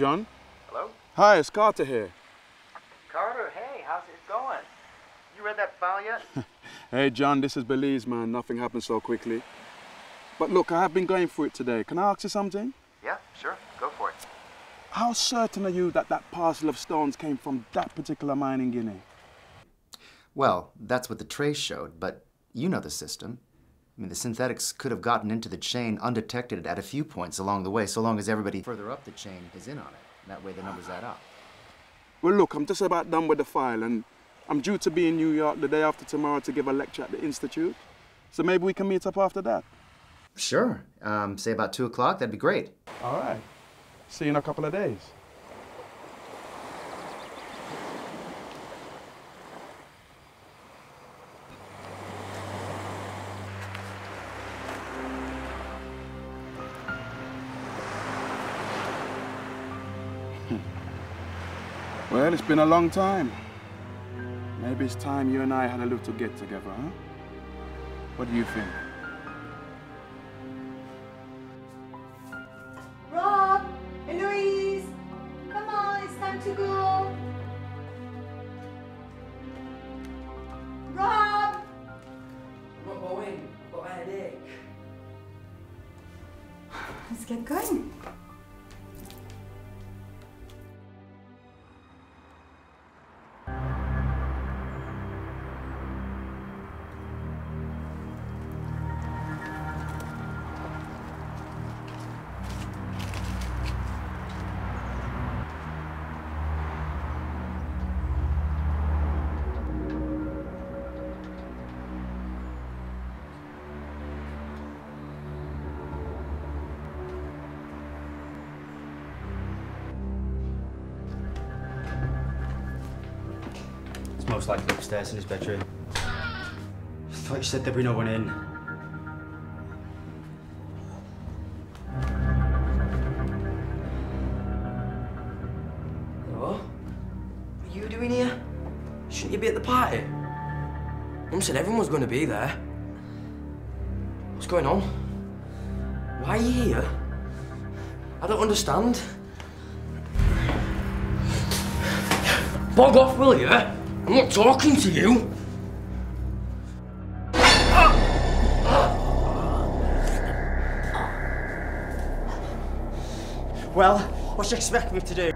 John? Hello? Hi, it's Carter here. Carter, hey, how's it going? You read that file yet? Hey, John, this is Belize, man. Nothing happened so quickly. But look, I have been going through it today. Can I ask you something? yeah, sure. Go for it. How certain are you that that parcel of stones came from that particular mine in Guinea? Well, that's what the trace showed, but you know the system. I mean, the synthetics could have gotten into the chain undetected at a few points along the way, so long as everybody further up the chain is in on it. That way the numbers add up. Well, look, I'm just about done with the file, and I'm due to be in New York the day after tomorrow to give a lecture at the Institute. So maybe we can meet up after that. Sure. Um, say about 2 o'clock, that'd be great. All right. See you in a couple of days. Well, it's been a long time. Maybe it's time you and I had a little get together, huh? What do you think? Most likely upstairs in his bedroom. I thought you said there'd be no one in. Hello? What are you doing here? Shouldn't you be at the party? Mum said everyone was going to be there. What's going on? Why are you here? I don't understand. Bog off, will you? I'm not talking to you. Well, what do you expect me to do?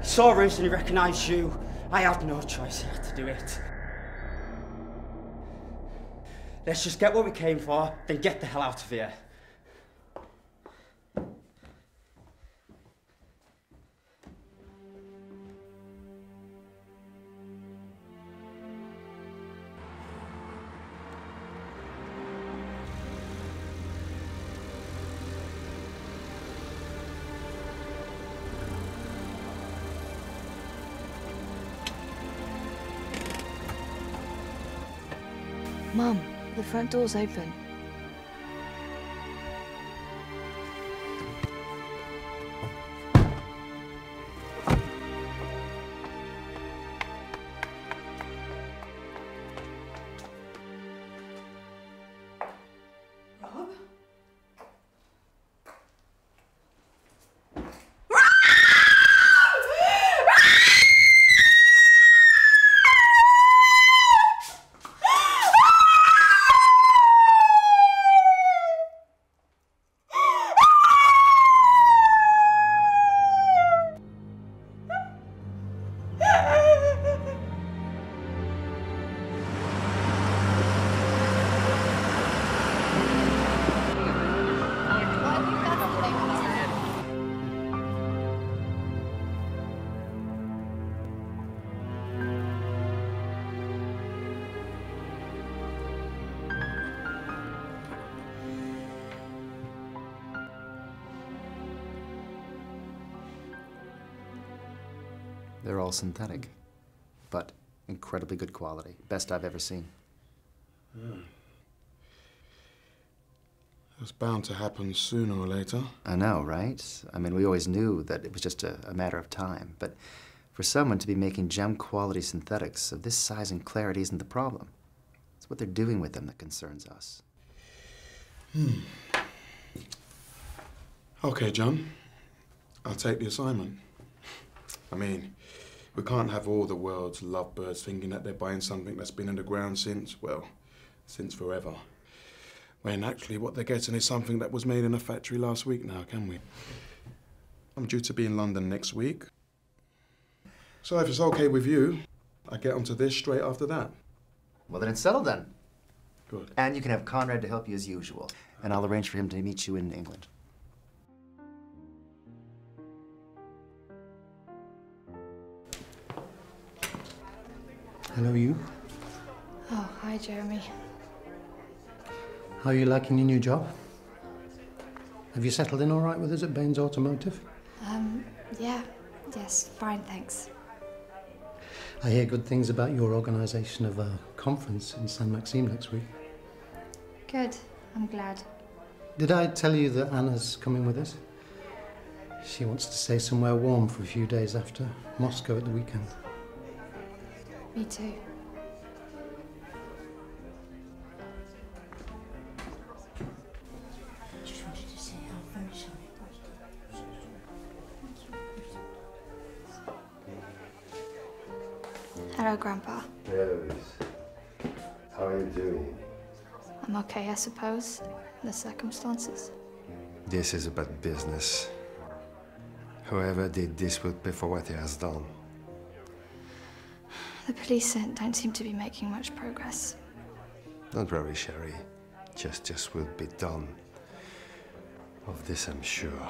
He saw us and he recognised you. I had no choice, I had to do it. Let's just get what we came for, then get the hell out of here. Front door's open. All synthetic, but incredibly good quality. Best I've ever seen. It's bound to happen sooner or later. I know, right? I mean, we always knew that it was just a, a matter of time. But for someone to be making gem quality synthetics of this size and clarity isn't the problem. It's what they're doing with them that concerns us. Hmm. Okay, John. I'll take the assignment. I mean, we can't have all the world's lovebirds thinking that they're buying something that's been in the ground since, well, since forever. When actually what they're getting is something that was made in a factory last week now, can we? I'm due to be in London next week. So if it's okay with you, I get onto this straight after that. Well, then it's settled then. Good. And you can have Conrad to help you as usual. And I'll arrange for him to meet you in England. Hello, you. Oh, hi, Jeremy. How are you liking your new job? Have you settled in all right with us at Baines Automotive? Um, yeah, yes, fine, thanks. I hear good things about your organisation of a conference in San Maxime next week. Good, I'm glad. Did I tell you that Anna's coming with us? She wants to stay somewhere warm for a few days after Moscow at the weekend. Me too. Just wanted to say I'm very sorry. Hello, Grandpa. Hello, How are you doing? I'm okay, I suppose, in the circumstances. This is about business. Whoever did this will pay for what he has done. The police don't seem to be making much progress. Don't worry, Sherry. Justice will be done. Of this, I'm sure.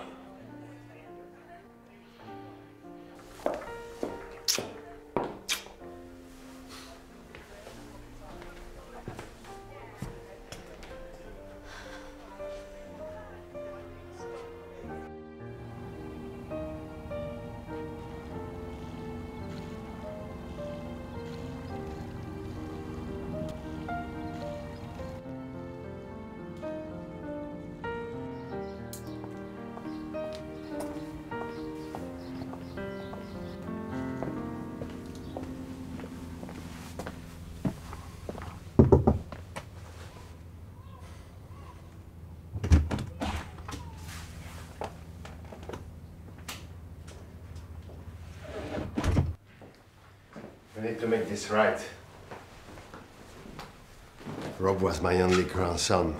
Need to make this right. Rob was my only grandson.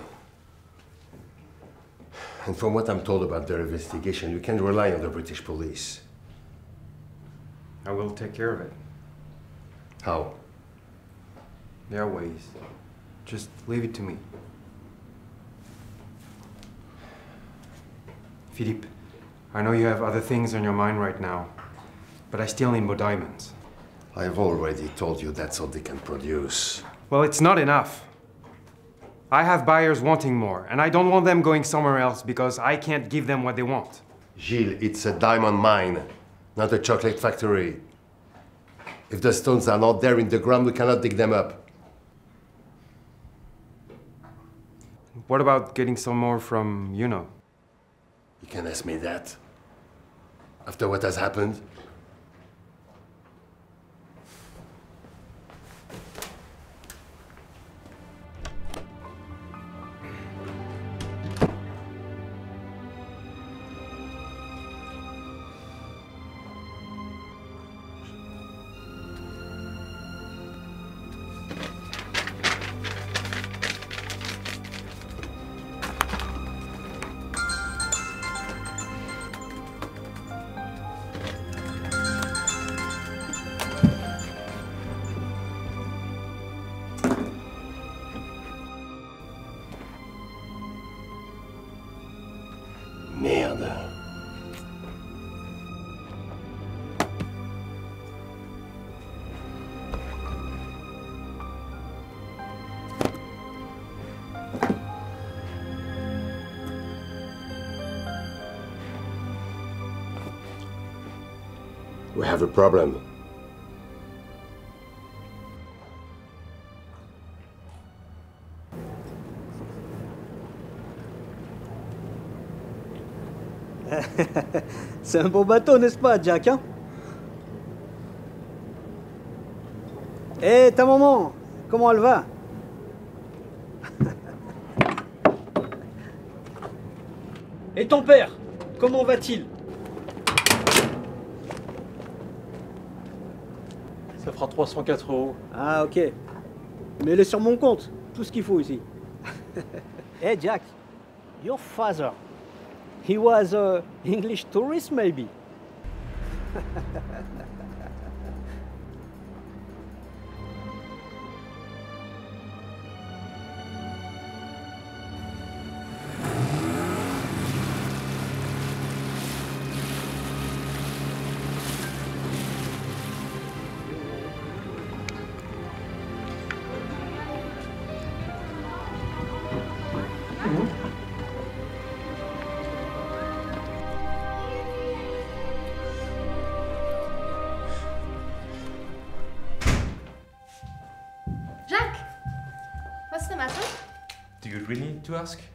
And from what I'm told about their investigation, you can't rely on the British police. I will take care of it. How? There are ways. Just leave it to me. Philippe, I know you have other things on your mind right now, but I still need more diamonds. I've already told you that's all they can produce. Well, it's not enough. I have buyers wanting more, and I don't want them going somewhere else because I can't give them what they want. Gilles, it's a diamond mine, not a chocolate factory. If the stones are not there in the ground, we cannot dig them up. What about getting some more from, you know? You can ask me that. After what has happened, problem. C'est un beau bateau, n'est-ce pas, Jack hein? Eh, ta maman, comment elle va? Et ton père, comment va-t-il? Fera 304 euros. Ah, ok. Mets-les sur mon compte. Tout ce qu'il faut ici. hey, Jack. Your father. He was a English tourist, maybe. To ask?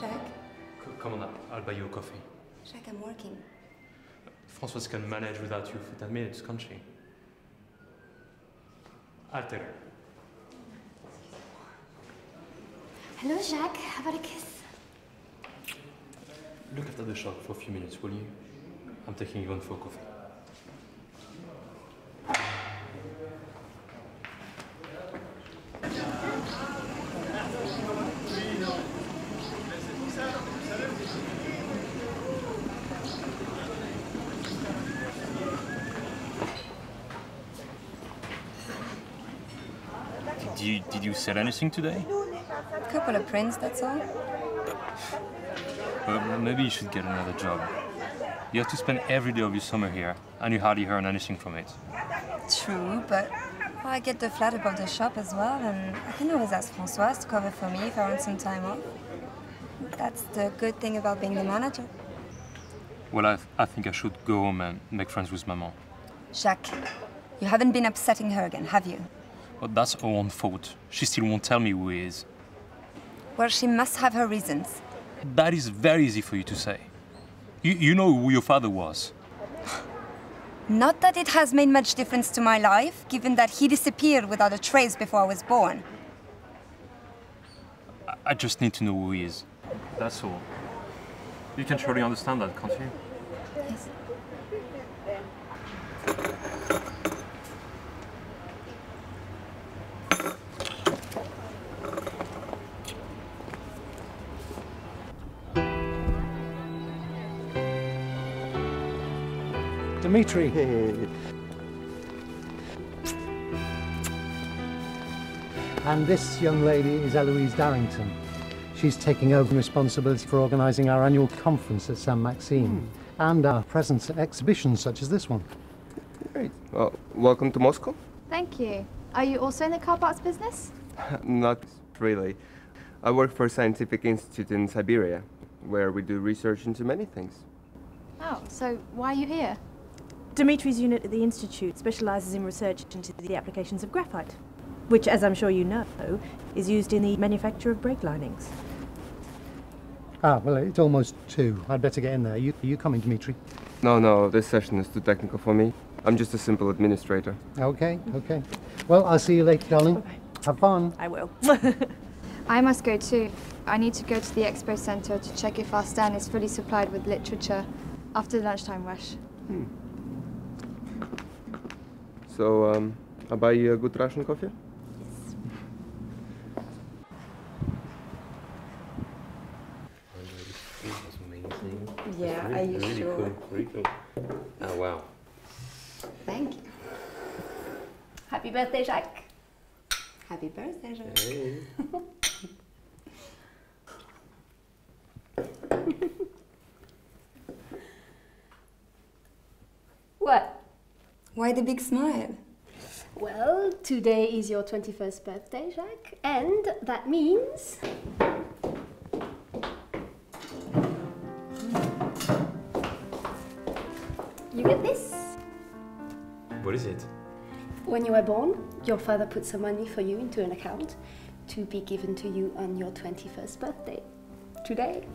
Jacques, C- Come on, up. I'll buy you a coffee. Jacques, I'm working. Françoise can manage without you for 10 minutes, can't she? I'll tell her. Hello, Jacques. How about a kiss? Look after the shop for a few minutes, will you? I'm taking you on for coffee. Sell anything today? A couple of prints, that's all. Maybe you should get another job. You have to spend every day of your summer here, and you hardly earn anything from it. True, but I get the flat above the shop as well, and I can always ask Françoise to cover for me if I want some time off. That's the good thing about being the manager. Well, I, I think I should go home and make friends with Maman. Jacques, you haven't been upsetting her again, have you? But that's her own fault. She still won't tell me who he is. Well, she must have her reasons. That is very easy for you to say. You, you know who your father was. Not that it has made much difference to my life, given that he disappeared without a trace before I was born. I, I just need to know who he is. That's all. You can surely understand that, can't you? Dimitri. and this young lady is Eloise Darrington. She's taking over responsibility for organising our annual conference at San Maxime hmm. and our presence at exhibitions such as this one. Great. Well, welcome to Moscow. Thank you. Are you also in the car parts business? Not really. I work for a scientific institute in Siberia, where we do research into many things. Oh, so why are you here? Dimitri's unit at the Institute specialises in research into the applications of graphite, which, as I'm sure you know, is used in the manufacture of brake linings. Ah, well, it's almost two. I'd better get in there. You, you coming, Dimitri? No, no, this session is too technical for me. I'm just a simple administrator. Okay, okay. Well, I'll see you later, darling. Have fun. I will. I must go too. I need to go to the expo centre to check if our stand is fully supplied with literature after the lunchtime rush. So, um, I'll buy you a good Russian coffee? Yeah, are you really sure? Cool. Very cool. Oh wow. Thank you. Happy birthday, Jacques. Happy birthday, Jacques. What? Why the big smile? Well, today is your 21st birthday, Jacques, and that means. You get this. What is it? When you were born, your father put some money for you into an account to be given to you on your 21st birthday. Today.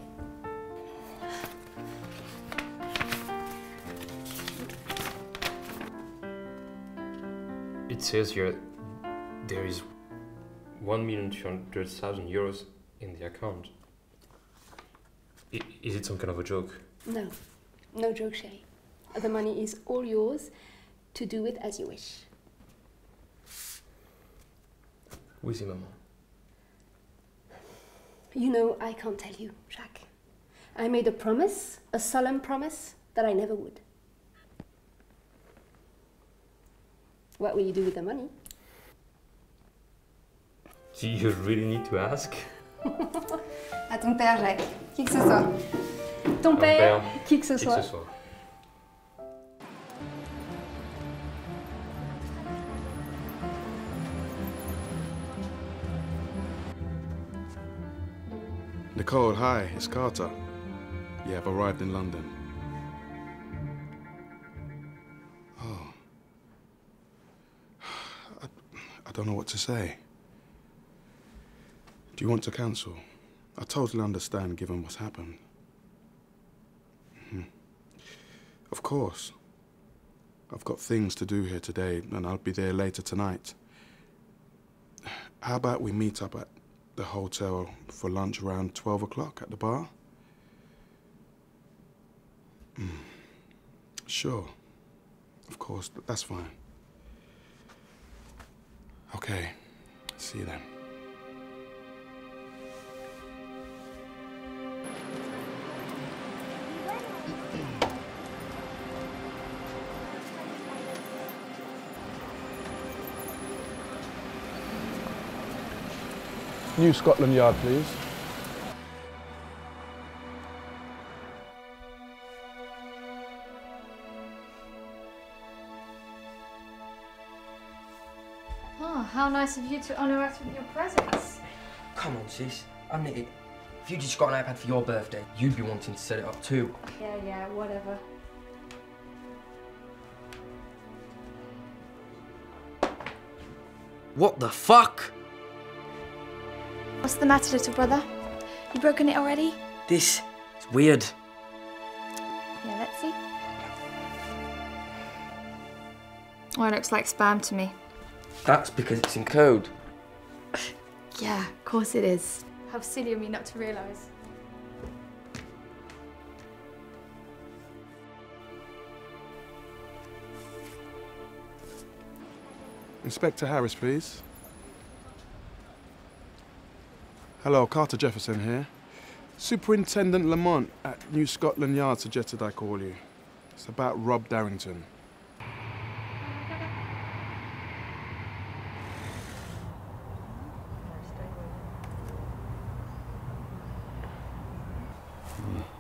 Says here there is 1,200,000 euros in the account. I- is it some kind of a joke? No, no joke, Shay. The money is all yours to do with as you wish. Où est maman? You know, I can't tell you, Jacques. I made a promise, a solemn promise, that I never would. What will you do with the money? Do you really need to ask? À ton père, Jacques. Qui que ce soit. Ton père, père, qui que ce qui soit. que ce soit. Nicole, hi, it's Carter. Yeah, I've arrived in London. Don't know what to say. Do you want to cancel? I totally understand given what's happened. Mhm. Of course. I've got things to do here today, and I'll be there later tonight. How about we meet up at the hotel for lunch around 12 o'clock at the bar? Mm. Sure. Of course, that's fine. Okay. See you then. New Scotland Yard, please. Nice of you to honour us with your presence. Come on, sis. Admit it. If you just got an iPad for your birthday, you'd be wanting to set it up too. Yeah, yeah, whatever. What the fuck? What's the matter, little brother? You broken it already? This is weird. Yeah, let's see. Oh, it looks like spam to me. That's because it's in code. Yeah, of course it is. How silly of me not to realise. Inspector Harris, please. Hello, Carter Jefferson here. Superintendent Lamont at New Scotland Yard suggested I call you. It's about Rob Darrington.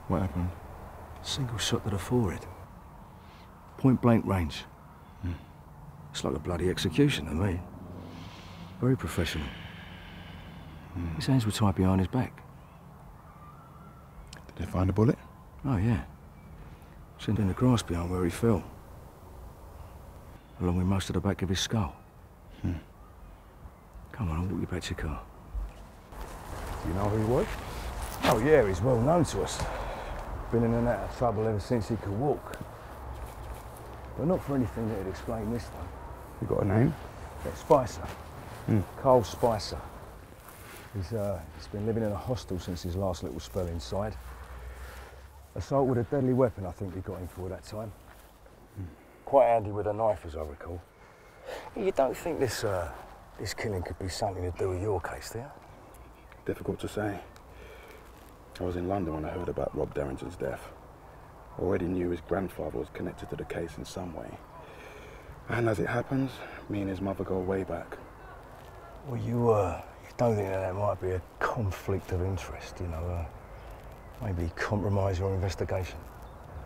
What happened? Single shot to the forehead. Point blank range. It's like a bloody execution to me. Very professional. His hands were tied behind his back. Did they find a bullet? Oh, yeah. Sent in the grass behind where he fell. Along with most of the back of his skull. Hmm. Come on, I'll walk you back to your car. Do you know who he was? Oh, yeah, he's well known to us. Been in and out of trouble ever since he could walk. But not for anything that'd explain this, though. You got a name? Yeah, Spicer. Hmm. Carl Spicer. He's, uh, he's been living in a hostel since his last little spell inside. Assault with a deadly weapon, I think he got him for that time. Quite handy with a knife, as I recall. You don't think this, uh, this killing could be something to do with your case, do you? Difficult to say. I was in London when I heard about Rob Darrington's death. Already knew his grandfather was connected to the case in some way. And as it happens, me and his mother go way back. Well, you, uh, you don't think that there might be a conflict of interest, you know, uh, maybe compromise your investigation?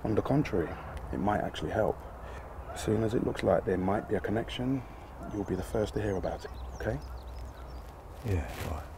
On the contrary, it might actually help. As soon as it looks like there might be a connection, you'll be the first to hear about it, okay? Yeah, right.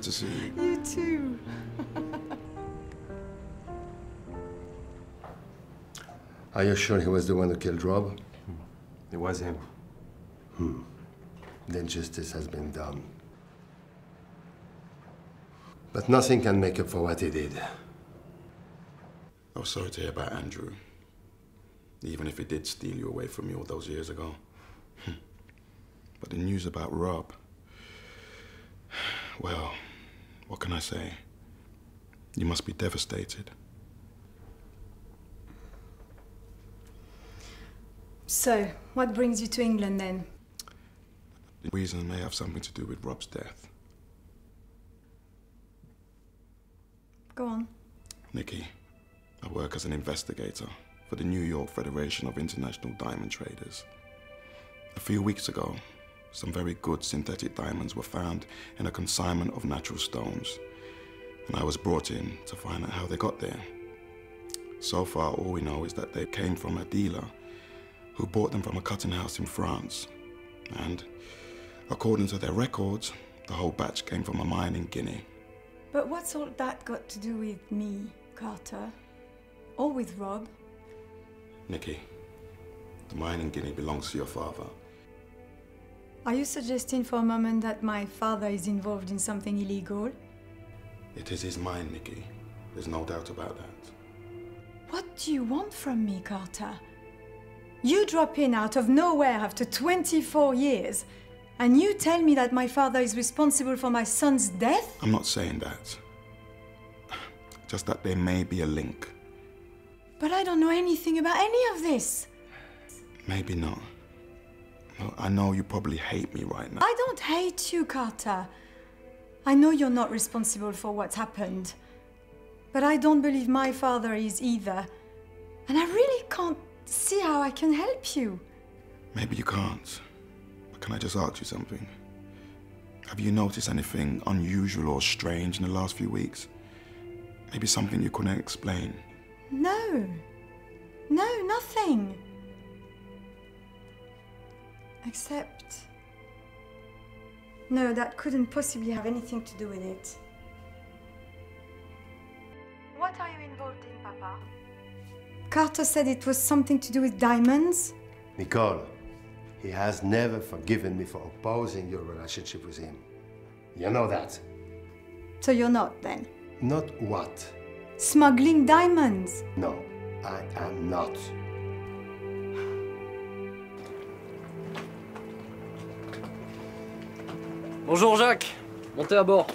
Good to see you. You too. Are you sure he was the one who killed Rob? It was him. Hmm. Then justice has been done. But nothing can make up for what he did. I'm sorry to hear about Andrew. Even if he did steal you away from me all those years ago. Hmm. but the news about Rob. Well, what can I say? You must be devastated. So, what brings you to England then? The reason may have something to do with Rob's death. Go on. Nikki, I work as an investigator for the New York Federation of International Diamond Traders. A few weeks ago, some very good synthetic diamonds were found in a consignment of natural stones, and I was brought in to find out how they got there. So far, all we know is that they came from a dealer who bought them from a cutting house in France. And according to their records, the whole batch came from a mine in Guinea. But what's all that got to do with me, Carter? Or with Rob? Nikki, the mine in Guinea belongs to your father. Are you suggesting for a moment that my father is involved in something illegal? It is his mind, Nikki. There's no doubt about that. What do you want from me, Carter? You drop in out of nowhere after 24 years, and you tell me that my father is responsible for my son's death? I'm not saying that. Just that there may be a link. But I don't know anything about any of this. Maybe not. I know you probably hate me right now. I don't hate you, Carter. I know you're not responsible for what's happened. But I don't believe my father is either. And I really can't see how I can help you. Maybe you can't. But can I just ask you something? Have you noticed anything unusual or strange in the last few weeks? Maybe something you couldn't explain? No. No, nothing. Except. No, that couldn't possibly have anything to do with it. What are you involved in, Papa? Carter said it was something to do with diamonds. Nicole, he has never forgiven me for opposing your relationship with him. You know that. So you're not then? Not what? Smuggling diamonds. No, I am not. Bonjour Jacques, montez à bord.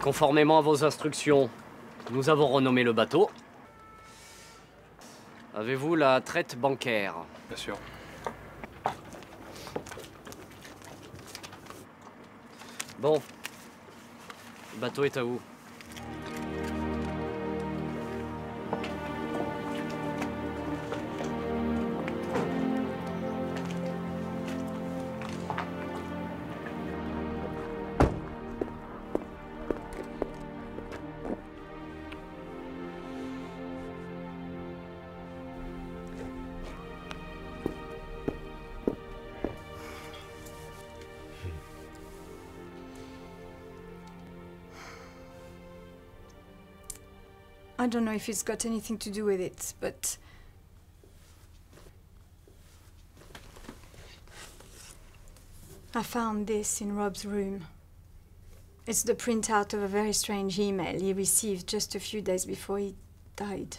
Conformément à vos instructions, nous avons renommé le bateau. Avez-vous la traite bancaire? Bien sûr. Bon. Le bateau est à vous. I don't know if it's got anything to do with it, but. I found this in Rob's room. It's the printout of a very strange email he received just a few days before he died.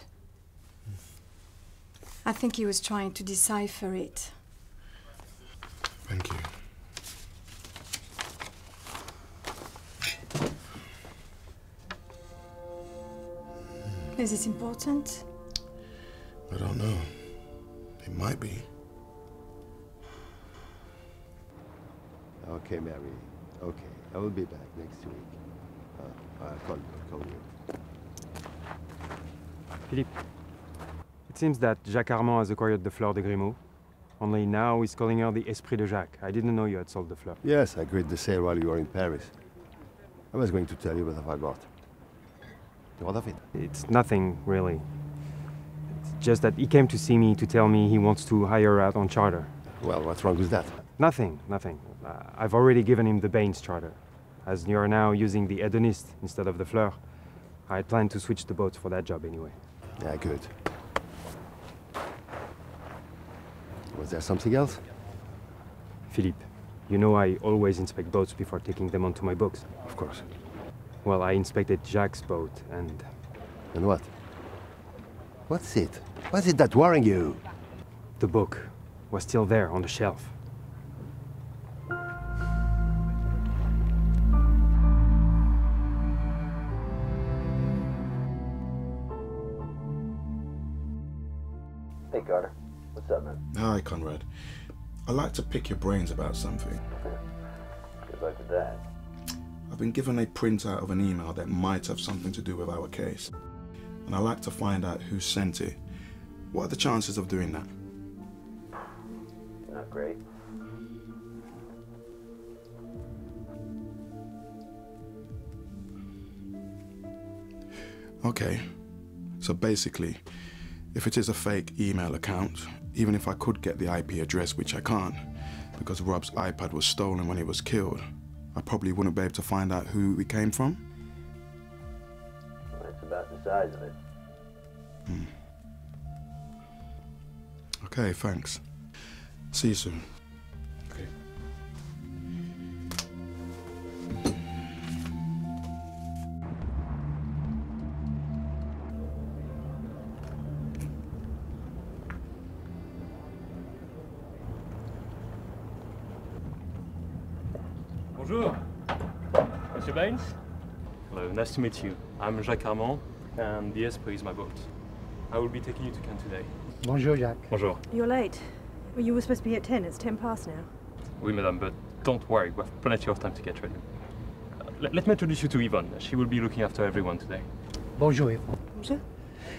Hmm. I think he was trying to decipher it. Thank you. Is it important? I don't know. It might be. Okay, Mary. Okay, I will be back next week. Uh, I'll call you. I'll call you. Philippe, it seems that Jacques Armand has acquired the Fleur de Grimaud. Only now he's calling her the Esprit de Jacques. I didn't know you had sold the fleur. Yes, I agreed the sale while you were in Paris. I was going to tell you, but I forgot. What of it? It's nothing, really. It's just that he came to see me to tell me he wants to hire out on charter. Well, what's wrong with that? Nothing, nothing. Uh, I've already given him the Baines charter. As you are now using the Hedoniste instead of the Fleur, I plan to switch the boats for that job anyway. Yeah, good. Was there something else? Philippe, you know I always inspect boats before taking them onto my books. Of course. Well, I inspected Jack's boat and... And what? What's it? What's it that worrying you? The book was still there on the shelf. Hey, Carter. What's up, man? Hi, Conrad. I'd like to pick your brains about something. Good luck with that. I've been given a printout of an email that might have something to do with our case. And I'd like to find out who sent it. What are the chances of doing that? Not great. Okay. So basically, if it is a fake email account, even if I could get the IP address, which I can't, because Rob's iPad was stolen when he was killed, I probably wouldn't be able to find out who we came from. That's about the size of it. Hmm. Okay, thanks. See you soon. Nice to meet you. I'm Jacques Armand, and the Esprit is my boat. I will be taking you to Cannes today. Bonjour, Jacques. Bonjour. You're late. Well, you were supposed to be at 10. It's 10 past now. Oui, madame, but don't worry, we have plenty of time to get ready. Uh, let, let me introduce you to Yvonne. She will be looking after everyone today. Bonjour, Yvonne. Bonjour.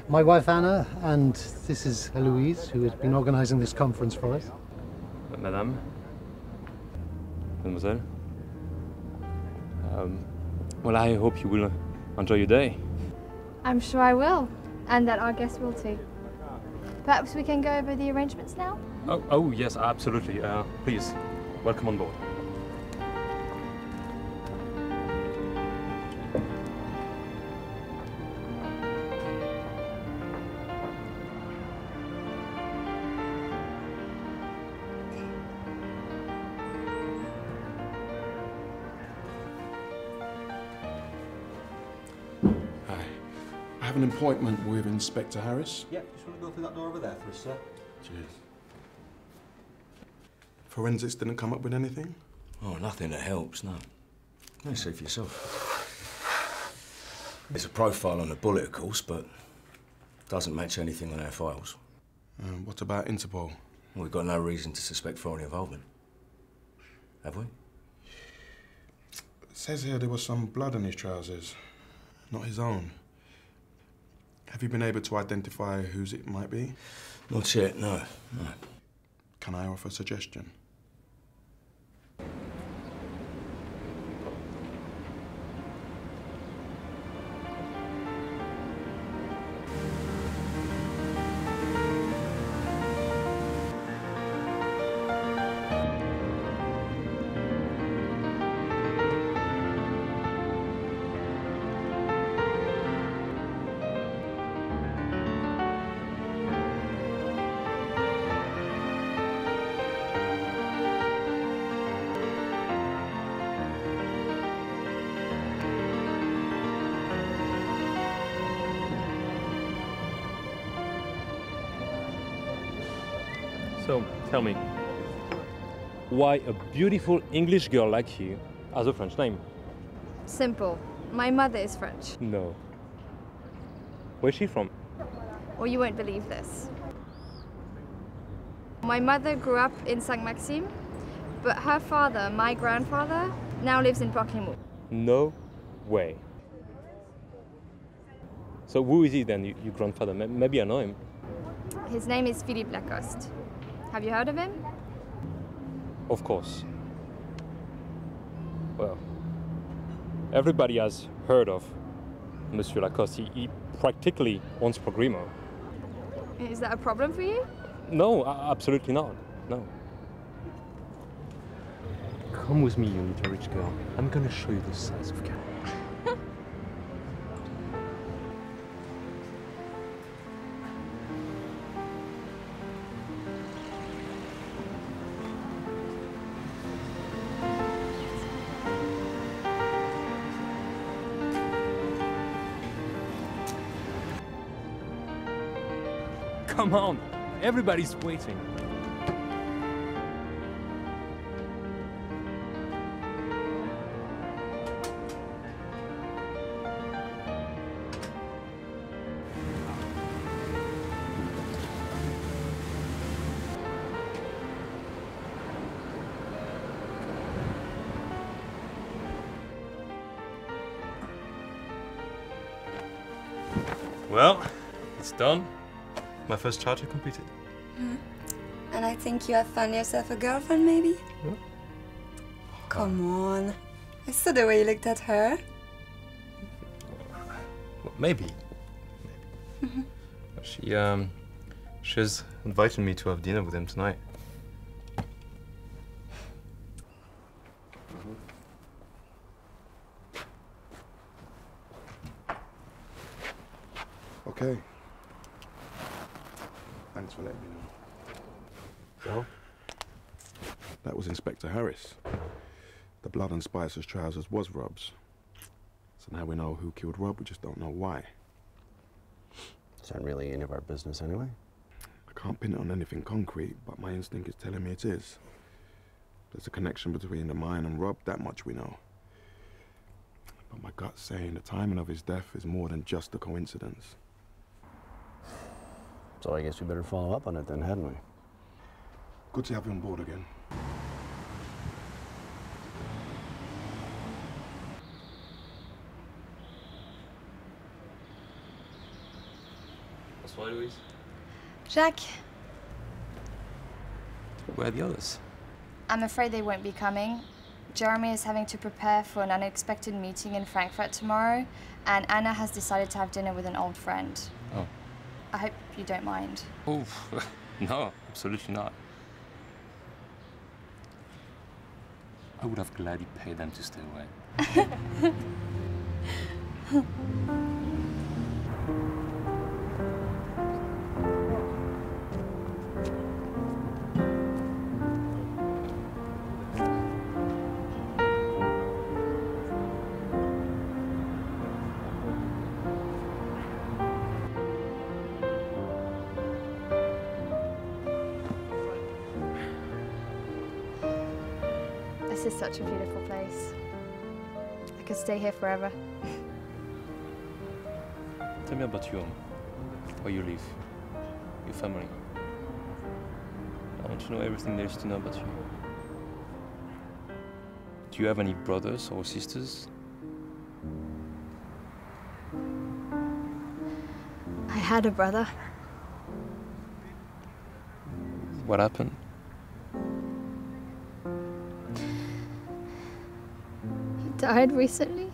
My wife Anna, and this is Eloise, who has been organising this conference for us. Madame? Mademoiselle? Um, well, I hope you will enjoy your day. I'm sure I will, and that our guests will too. Perhaps we can go over the arrangements now? Oh, oh yes, absolutely. Uh, please, welcome on board. An appointment with Inspector Harris. Yeah, just want to go through that door over there for us, sir. Cheers. Forensics didn't come up with anything? Oh, nothing that helps, no. You see for yourself. There's a profile on the bullet, of course, but doesn't match anything on our files. Um, what about Interpol? We've got no reason to suspect foreign involvement. Have we? It says here there was some blood on his trousers, not his own. Have you been able to identify whose it might be? Not yet, no. no. Can I offer a suggestion? Why a beautiful English girl like you has a French name? Simple. My mother is French. No. Where's she from? Or you won't believe this. My mother grew up in Saint Maxime, but her father, my grandfather, now lives in Port-Clément. No way. So who is he then, you, your grandfather? Maybe I know him. His name is Philippe Lacoste. Have you heard of him? Of course. Well, everybody has heard of Monsieur Lacoste. He, he practically owns Port Grimaud. Is that a problem for you? No, absolutely not. No. Come with me, you little rich girl. I'm gonna show you the size of cat. Come on, everybody's waiting. Well, it's done. My first charter completed. Hmm. And I think you have found yourself a girlfriend, maybe? Yeah. Come on. I saw the way you looked at her. Well, maybe. Mhm. She um, she's invited me to have dinner with him tonight. Okay. Thanks for letting me know. So? That was Inspector Harris. The blood on Spicer's trousers was Rob's. So now we know who killed Rob, we just don't know why. It's not really any of our business anyway? I can't pin it on anything concrete, but my instinct is telling me it is. There's a connection between the mine and Rob, that much we know. But my gut's saying the timing of his death is more than just a coincidence. So I guess we better follow up on it then, hadn't we? Good to have you on board again. Bonsoir, Louise. Jacques, Where are the others? I'm afraid they won't be coming. Jeremy is having to prepare for an unexpected meeting in Frankfurt tomorrow, and Anna has decided to have dinner with an old friend. Oh. I hope you don't mind. Oh, no, absolutely not. I would have gladly paid them to stay away. such a beautiful place. I could stay here forever. Tell me about your home, where you live, your family. I want to know everything there is to know about you. Do you have any brothers or sisters? I had a brother. What happened? Died recently.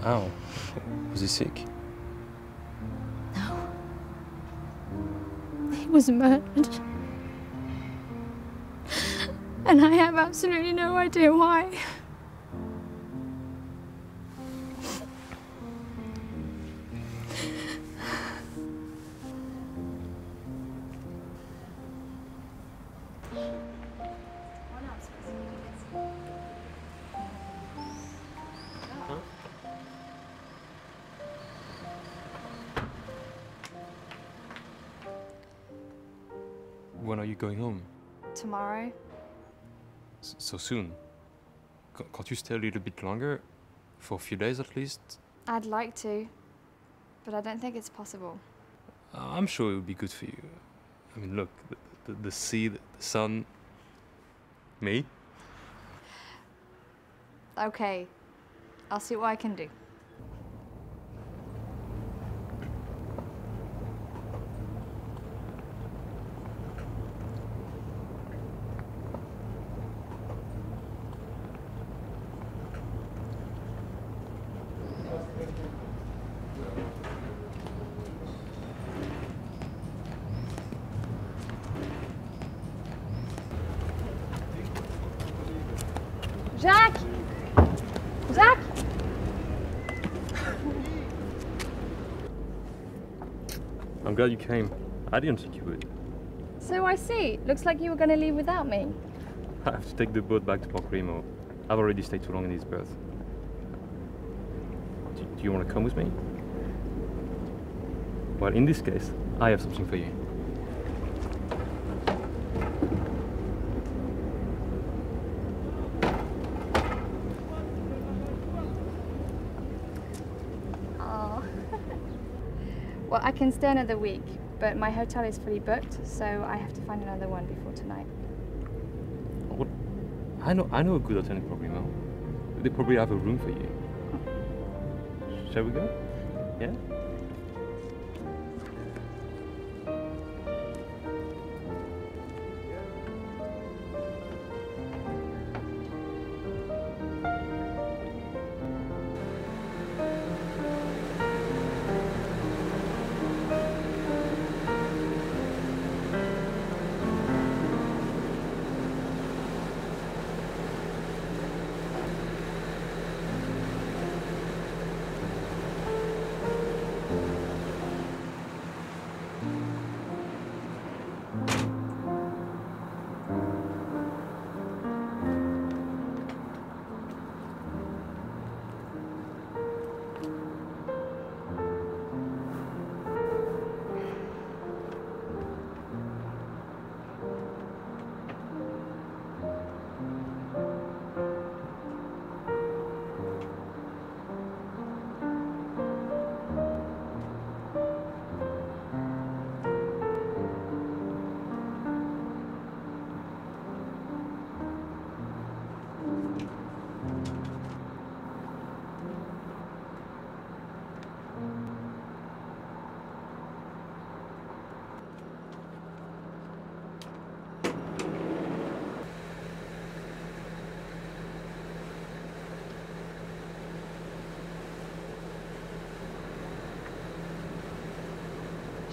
How? Was he sick? No. He was murdered. And I have absolutely no idea why. So soon? C- can't you stay a little bit longer? For a few days at least? I'd like to, but I don't think it's possible. Uh, I'm sure it would be good for you. I mean, look, the, the, the sea, the, the sun, me. Okay, I'll see what I can do. Jack! Jack! I'm glad you came. I didn't think you would. So I see. Looks like you were gonna leave without me. I have to take the boat back to Port Grimaud. I've already stayed too long in this berth. Do, do you want to come with me? Well, in this case, I have something for you. Oh. well, I can stay another week, but my hotel is fully booked, so I have to find another one before tonight. What? I know, I know a good hotel in Port They probably have a room for you. Oh. Shall we go?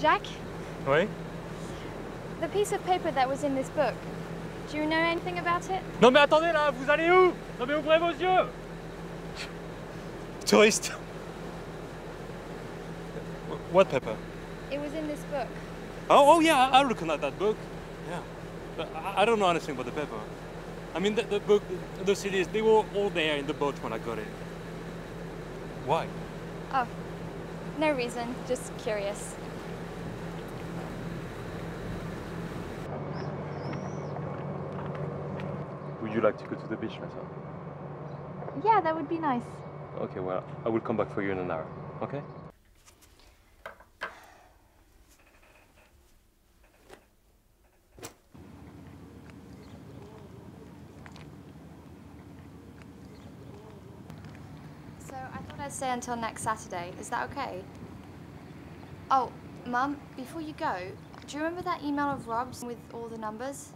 Jack, Oui? the piece of paper that was in this book, do you know anything about it? Non mais attendez là, vous allez où Non mais ouvrez vos yeux Touriste What paper? It was in this book. Oh, oh yeah, I recognize that book. Yeah. But I, don't know anything about the paper. I mean, the, the book, the CDs, they were all there in the boat when I got it. Why? Oh, no reason, just curious. Would you like to go to the beach later? Yeah, that would be nice. Okay, well, I will come back for you in an hour. Okay? So I thought I'd stay until next Saturday. Is that okay? Oh, Mum, before you go, do you remember that email of Rob's with all the numbers?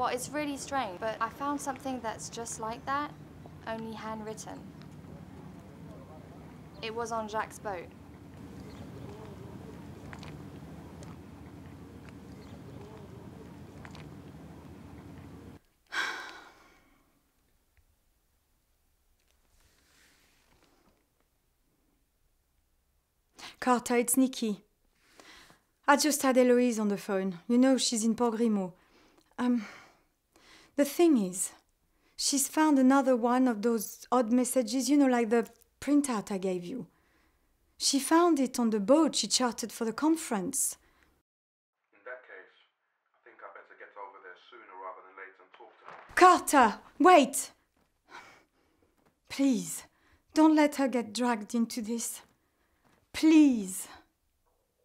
Well, it's really strange, but I found something that's just like that, only handwritten. It was on Jacques' boat. Carter, it's Nikki. I just had Eloise on the phone. You know, she's in Port Grimaud. Um, the thing is, she's found another one of those odd messages, you know, like the printout I gave you. She found it on the boat she chartered for the conference. In that case, I think I better get over there sooner rather than later and talk to her. Carter, wait! Please, don't let her get dragged into this. Please.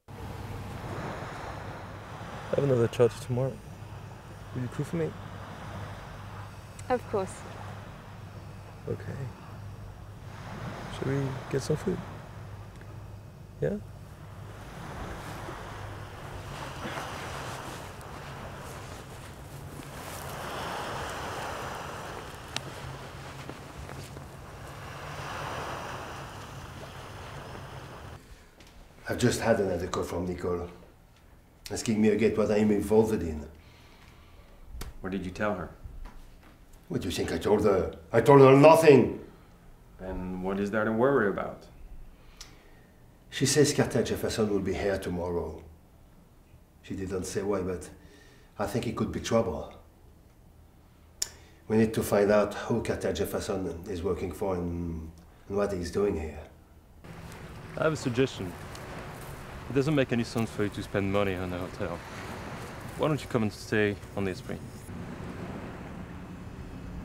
I have another charter tomorrow. Will you crew for me? Of course. Okay. Should we get some food? Yeah? I've just had another call from Nicole, asking me again what I'm involved in. What did you tell her? What do you think I told her? I told her nothing. And what is there to worry about? She says Carter Jefferson will be here tomorrow. She didn't say why, but I think it could be trouble. We need to find out who Carter Jefferson is working for and, and what he's doing here. I have a suggestion. It doesn't make any sense for you to spend money on a hotel. Why don't you come and stay on the Esprit?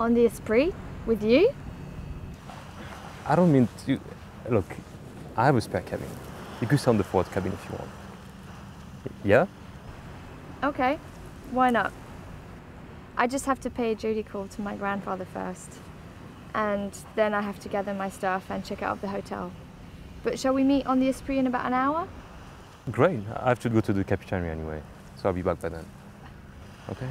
On the Esprit? With you? I don't mean to. Look, I have a spare cabin. You could stay on the fourth cabin if you want. Yeah? Okay, why not? I just have to pay a duty call to my grandfather first. And then I have to gather my stuff and check out of the hotel. But shall we meet on the Esprit in about an hour? Great. I have to go to the Capitania anyway, so I'll be back by then. Okay?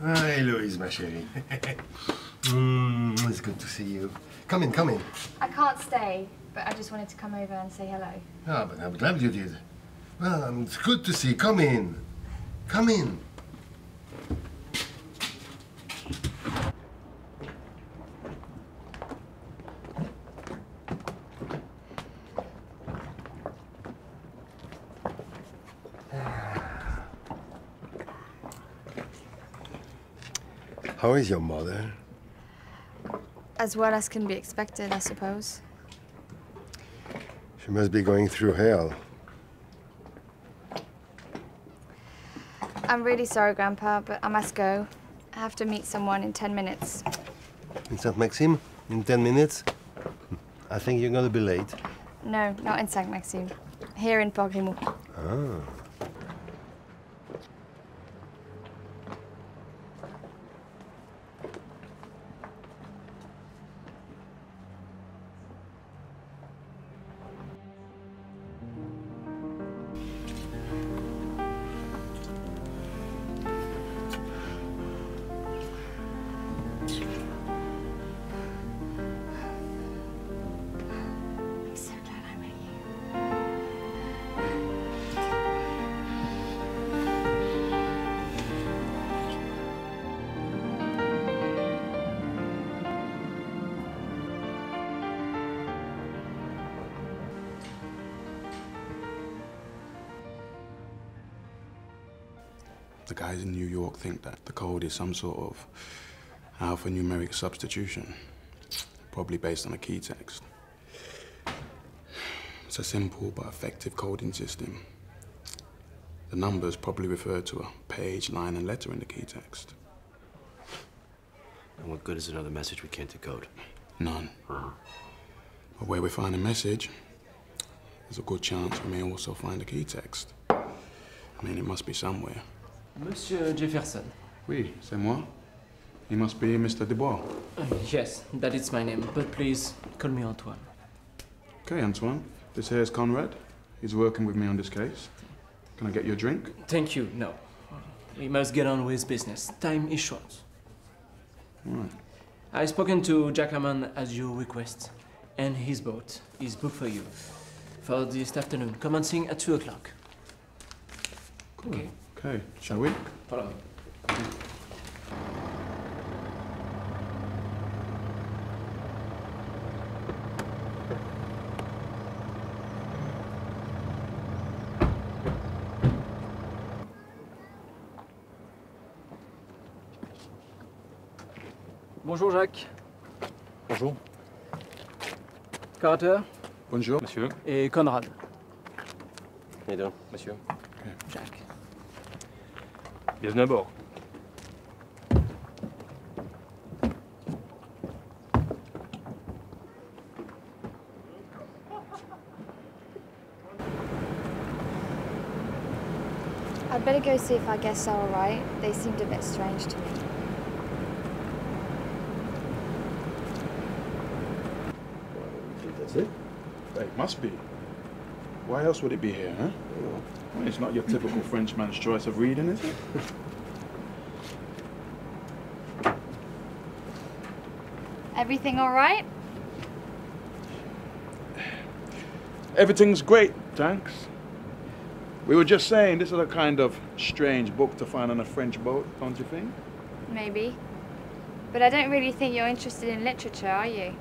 Hi, Louise, mm, it's good to see you. Come in, come in. I can't stay, but I just wanted to come over and say hello. Ah, but I'm glad you did. Well, um, it's good to see. Come in. Come in. How is your mother? As well as can be expected, I suppose. She must be going through hell. I'm really sorry, Grandpa, but I must go. I have to meet someone in 10 minutes. In St. Maxim? In 10 minutes? I think you're gonna be late. No, not in St. Maxim. Here in Port Grimaud. Ah. Think that the code is some sort of alphanumeric substitution, probably based on a key text. It's a simple but effective coding system. The numbers probably refer to a page, line, and letter in the key text. And what good is another message we can't decode? None. But where we find a message, there's a good chance we may also find a key text. I mean, it must be somewhere. Monsieur Jefferson. Oui, c'est moi. He must be Mr. Dubois. Uh, yes, that is my name, but please call me Antoine. Okay, Antoine. This here is Conrad. He's working with me on this case. Can I get you a drink? Thank you, no. We must get on with business. Time is short. All right. I've spoken to Jack Hammond as you request, and his boat is booked for you for this afternoon, commencing at 2 o'clock. Okay. Okay, shall we? Follow me. Bonjour Jacques. Bonjour. Carter Bonjour. Monsieur. et Conrad. Monsieur. Bienvenue à bord. I'd better go see if our guests are all right. They seemed a bit strange to me. Well, that's it? It must be. Why else would it be here, huh? Well, it's not your typical Frenchman's choice of reading, is it? Everything all right? Everything's great, thanks. We were just saying this is a kind of strange book to find on a French boat, don't you think? Maybe. But I don't really think you're interested in literature, are you?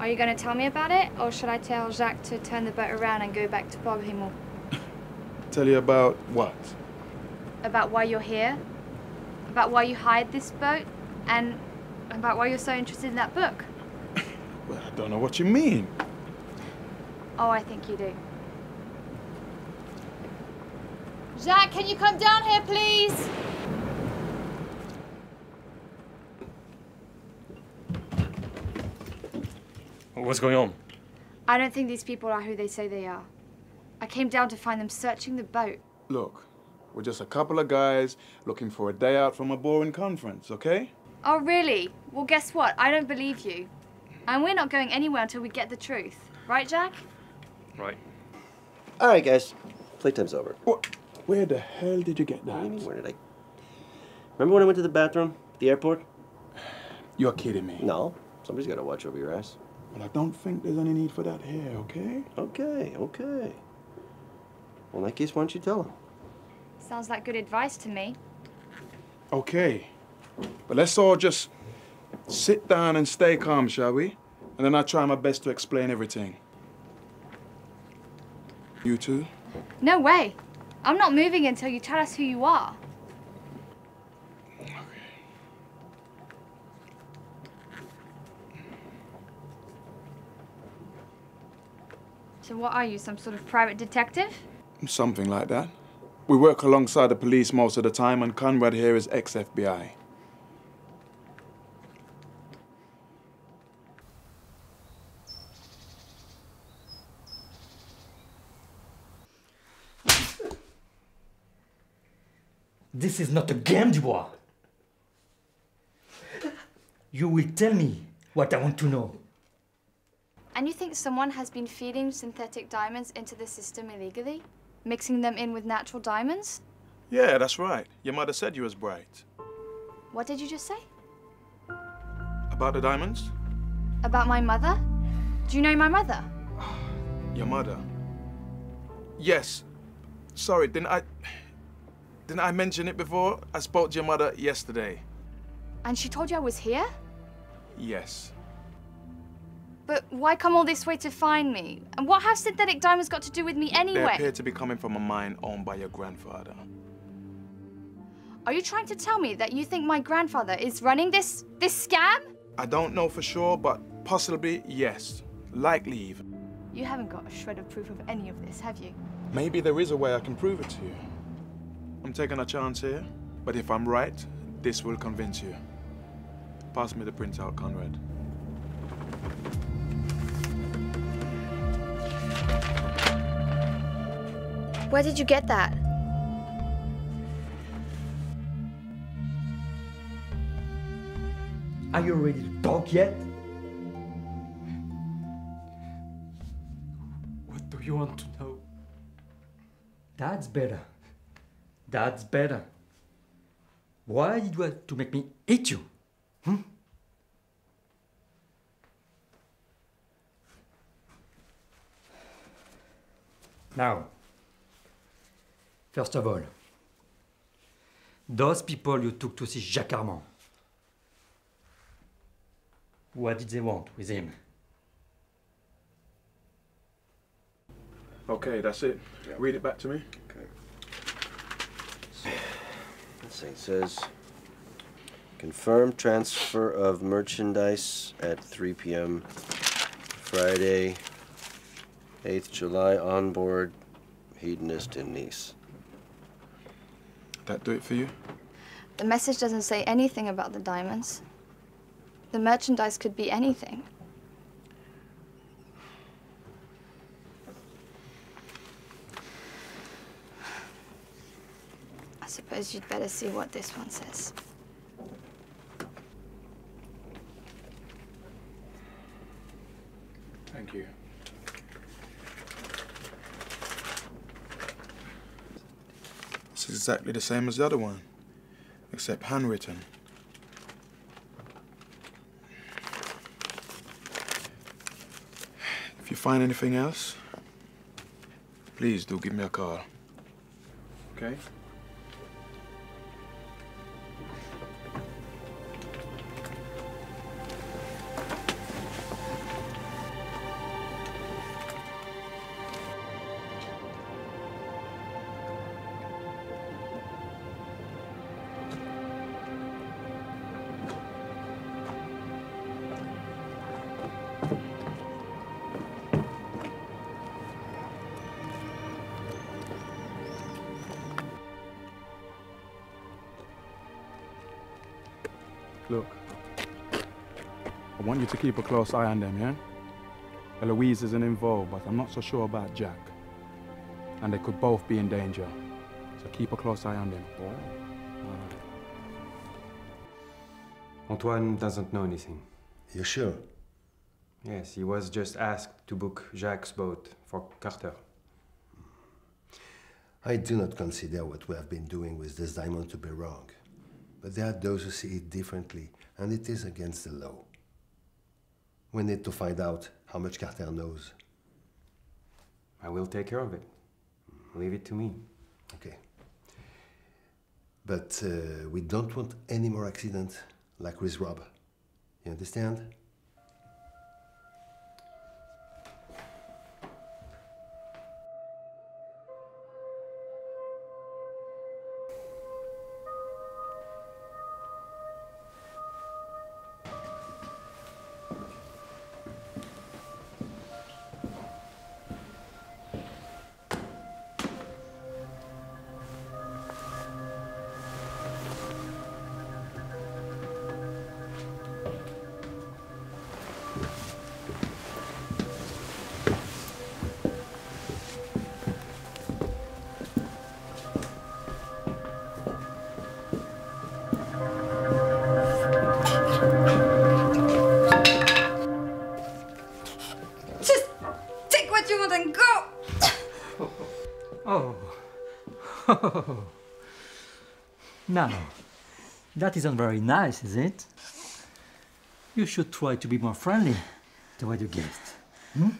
Are you going to tell me about it, or should I tell Jacques to turn the boat around and go back to Bob Himmel? Tell you about what? About why you're here? About why you hired this boat? And about why you're so interested in that book? Well, I don't know what you mean. Oh, I think you do. Jacques, can you come down here, please? What's going on? I don't think these people are who they say they are. I came down to find them searching the boat. Look, we're just a couple of guys looking for a day out from a boring conference, okay? Oh, really? Well, guess what? I don't believe you. And we're not going anywhere until we get the truth. Right, Jack? Right. All right, guys. Playtime's over. What? Where the hell did you get that? Where did I? Remember when I went to the bathroom at the airport? You're kidding me. No. Somebody's got to watch over your ass. Well, I don't think there's any need for that here, okay? Okay, okay. Well, in that case, why don't you tell him? Sounds like good advice to me. Okay. But let's all just sit down and stay calm, shall we? And then I'll try my best to explain everything. You too? No way. I'm not moving until you tell us who you are. So what are you, some sort of private detective? Something like that. We work alongside the police most of the time, and Conrad here is ex-FBI. This is not a game, Dubois. You will tell me what I want to know. And you think someone has been feeding synthetic diamonds into the system illegally? Mixing them in with natural diamonds? Yeah, that's right. Your mother said you was bright. What did you just say? About the diamonds? About my mother? Do you know my mother? Your mother? Yes. Sorry, didn't I... Didn't I mention it before? I spoke to your mother yesterday. And she told you I was here? Yes. But why come all this way to find me? And what have synthetic diamonds got to do with me anyway? They appear to be coming from a mine owned by your grandfather. Are you trying to tell me that you think my grandfather is running this this scam? I don't know for sure, but possibly yes. Likely even. You haven't got a shred of proof of any of this, have you? Maybe there is a way I can prove it to you. I'm taking a chance here, but if I'm right, this will convince you. Pass me the printout, Conrad. Where did you get that? Are you ready to talk yet? What do you want to know? That's better. That's better. Why did you have to make me eat you? Hmm? Now, first of all, those people you took to see Jacques Armand, what did they want with him? Okay, that's it. Read it back to me. Let's see. It says confirmed transfer of merchandise at 3 p.m. Friday, 8th July. On board hedonist in Nice. That do it for you? The message doesn't say anything about the diamonds. The merchandise could be anything. I suppose you'd better see what this one says. Thank you. Exactly the same as the other one, except handwritten. If you find anything else, please do give me a call. Okay? Keep a close eye on them, yeah? Eloise isn't involved, but I'm not so sure about Jack. And they could both be in danger. So keep a close eye on them. Alright. Antoine doesn't know anything. You sure? Yes, he was just asked to book Jacques' boat for Carter. I do not consider what we have been doing with this diamond to be wrong. But there are those who see it differently, and it is against the law. We need to find out how much Carter knows. I will take care of it. Leave it to me. Okay. But uh, we don't want any more accidents like with Rob. You understand? That isn't very nice, is it? You should try to be more friendly toward your guest. Hmm?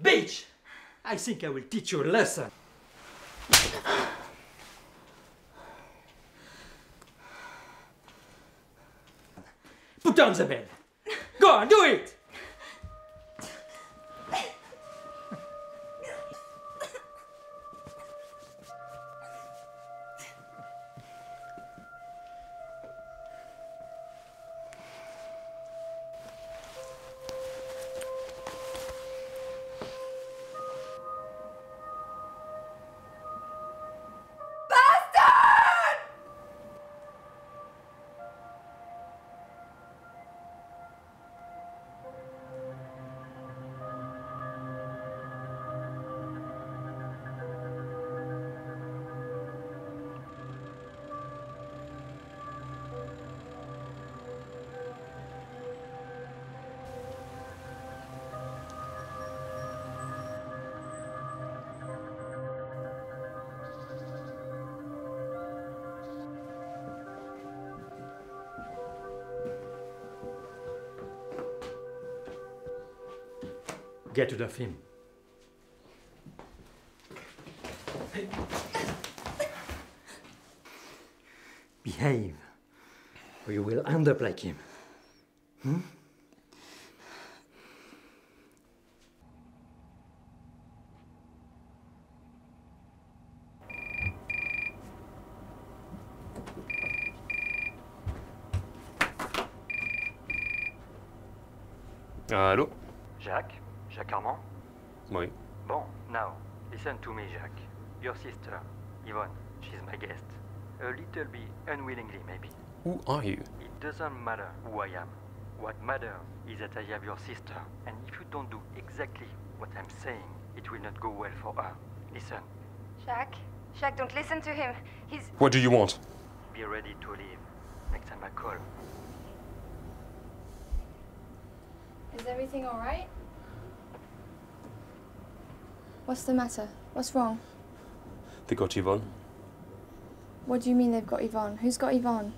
Bitch! I think I will teach you a lesson. Put down the bed. Go on, do it! Get rid of him. Behave, or you will end up like him. Hmm? Allô Jacques? Jacques Armand? Oui. Bon, now, listen to me, Jacques. Your sister, Yvonne, she's my guest. A little bit unwillingly, maybe. Who are you? It doesn't matter who I am. What matters is that I have your sister, and if you don't do exactly what I'm saying, it will not go well for her. Listen, Jacques, Jack, don't listen to him. He's. What do you want? Be ready to leave. Next time I call. Is everything alright? What's the matter? What's wrong? They got Yvonne. What do you mean they've got Yvonne? Who's got Yvonne?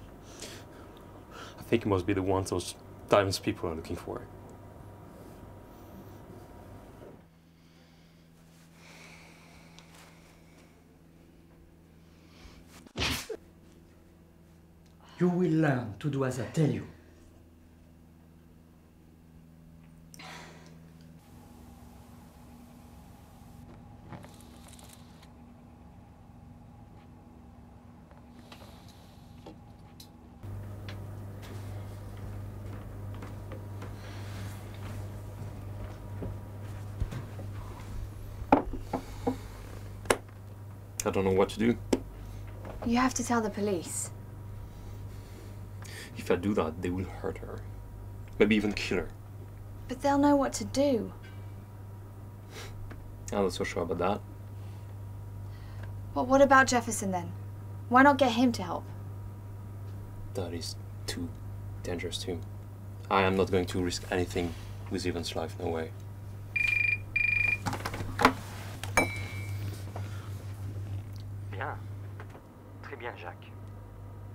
I think it must be the ones those diamonds people are looking for. You will learn to do as I tell you. I don't know what to do. You have to tell the police. If I do that, they will hurt her. Maybe even kill her. But they'll know what to do. I'm not so sure about that. Well, what about Jefferson then? Why not get him to help? That is too dangerous to him. I am not going to risk anything with Yvonne's life, no way. Bien. Très bien, Jacques.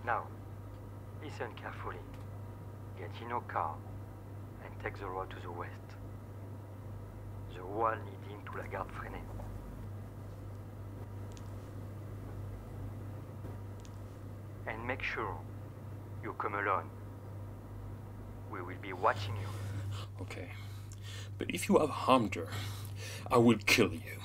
Now, listen carefully. Get in your car and take the road to the west. The one leading to La Garde Freinet. And make sure you come alone. We will be watching you. Okay. But if you have harmed her, I will kill you.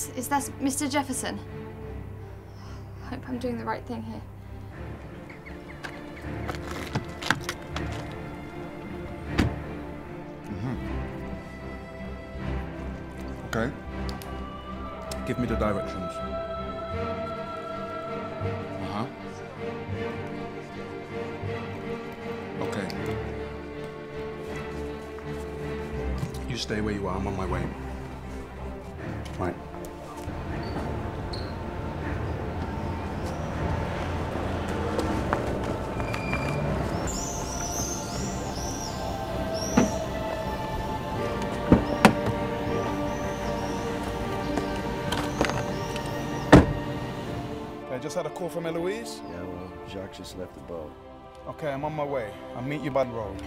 Yes, is that Mr. Jefferson? I hope I'm doing the right thing here. Okay. Give me the directions. Uh huh. Okay. You stay where you are. I'm on my way. Had a call from Eloise. Yeah, well, Jacques just left the boat. Okay, I'm on my way. I'll meet you by the road.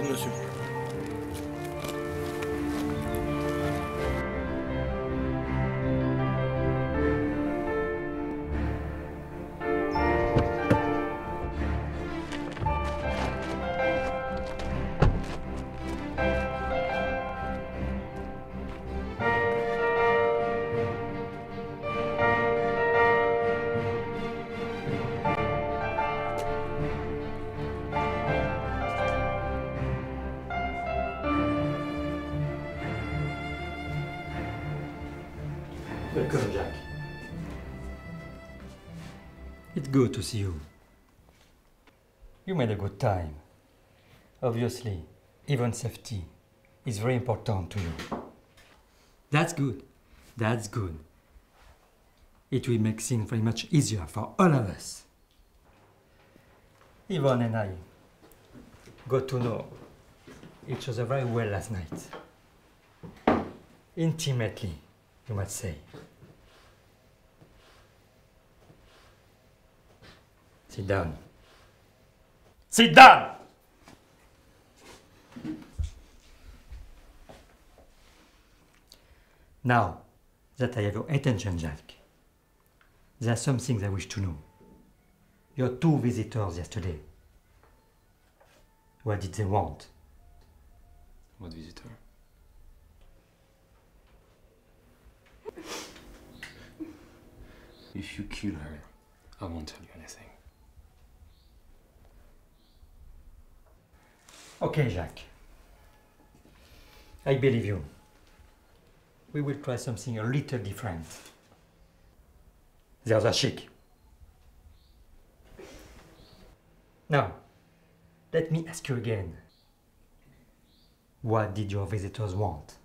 personne, monsieur. Good to see you. You made a good time. Obviously, even safety is very important to you. That's good. That's good. It will make things very much easier for all of us. Yvonne and I got to know each other very well last night. Intimately, you might say. Sit down. Sit down! Now that I have your attention, Jack, there are some things I wish to know. Your two visitors yesterday. What did they want? What visitor? If you kill her, I won't tell you anything. Okay, Jacques. I believe you. We will try something a little different. The other chic. Now, let me ask you again. What did your visitors want?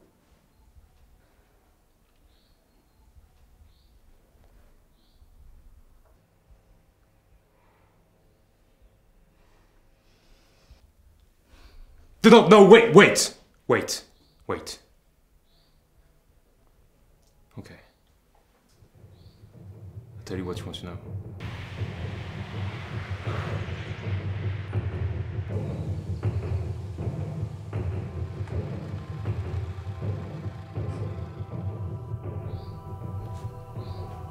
Not know. Wait, wait, wait, wait. Okay. I'll tell you what you want to know.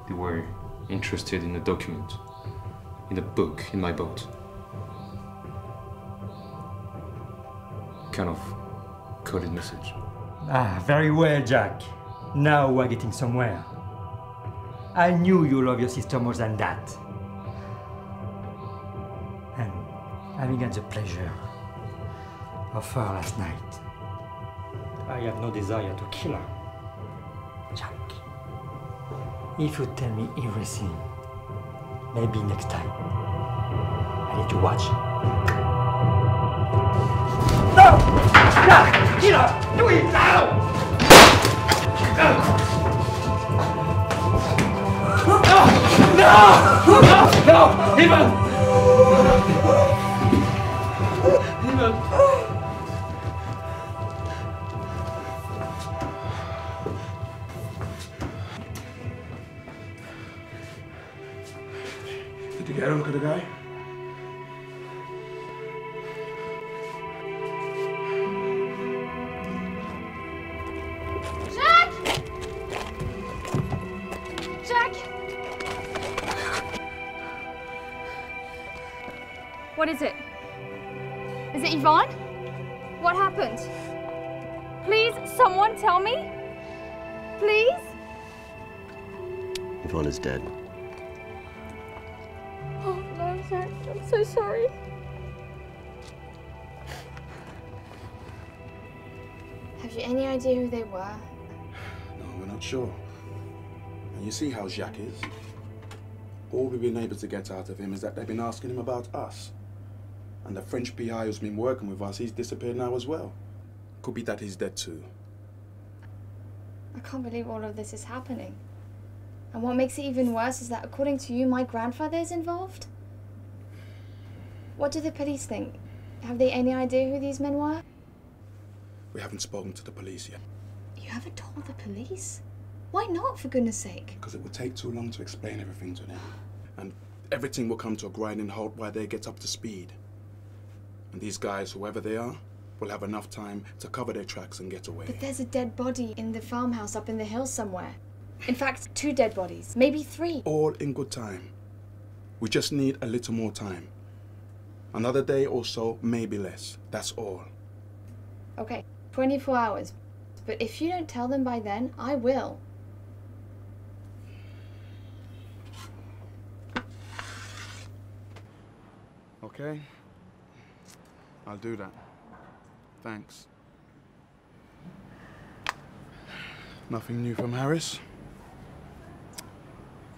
They were interested in a document, in a book in my boat. Kind of coded message. Ah, very well, Jack. Now we're getting somewhere. I knew you love your sister more than that. And having had the pleasure of her last night, I have no desire to kill her. Jack, if you tell me everything, maybe next time I need to watch. No! Jack! Kill her! Do it now! No! No! No! Ivan! Ivan! Please, someone tell me? Please? Yvonne is dead. Oh no, Jack, I'm so sorry. Have you any idea who they were? No, we're not sure. And you see how Jacques is. All we've been able to get out of him is that they've been asking him about us. And the French PI who's been working with us, he's disappeared now as well. Could be that he's dead too. I can't believe all of this is happening. And what makes it even worse is that, according to you, my grandfather is involved? What do the police think? Have they any idea who these men were? We haven't spoken to the police yet, You haven't told the police? Why not, for goodness sake? because it would take too long to explain everything to them. And everything will come to a grinding halt while they get up to speed. And these guys, whoever they are, will have enough time to cover their tracks and get away. But there's a dead body in the farmhouse up in the hills somewhere. In fact, two dead bodies, maybe three. All in good time. We just need a little more time. Another day or so, maybe less. That's all. Okay, 24 hours. But if you don't tell them by then, I will. Okay? I'll do that. Thanks. Nothing new from Harris?